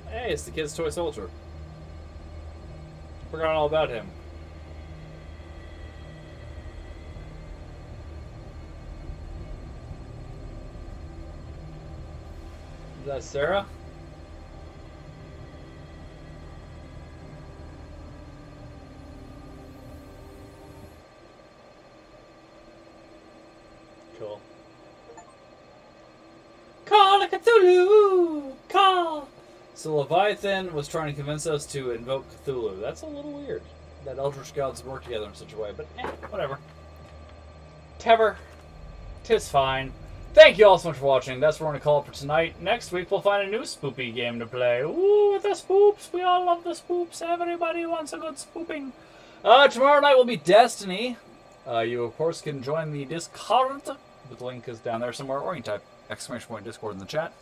Hey, it's the kid's toy soldier. Forgot all about him. Is that Sarah? Cool. Call of Cthulhu! Call! So Leviathan was trying to convince us to invoke Cthulhu. That's a little weird. That Eldritch gods work together in such a way, but eh, whatever. Tever. Tis fine. Thank you all so much for watching. That's what we're going to call it for tonight. Next week, we'll find a new spoopy game to play. Ooh, the spoops. We all love the spoops. Everybody wants a good spooping. Uh, tomorrow night will be Destiny. Uh, you, of course, can join the Discord. The link is down there somewhere, or you can type exclamation point Discord in the chat.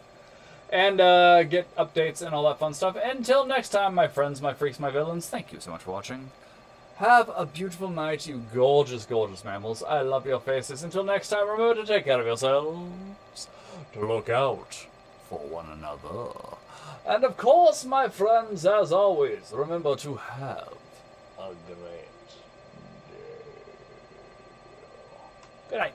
And uh, get updates and all that fun stuff. Until next time, my friends, my freaks, my villains, thank you so much for watching. Have a beautiful night, you gorgeous, gorgeous mammals. I love your faces. Until next time, remember to take care of yourselves, to look out for one another. And of course, my friends, as always, remember to have a great day. Good night.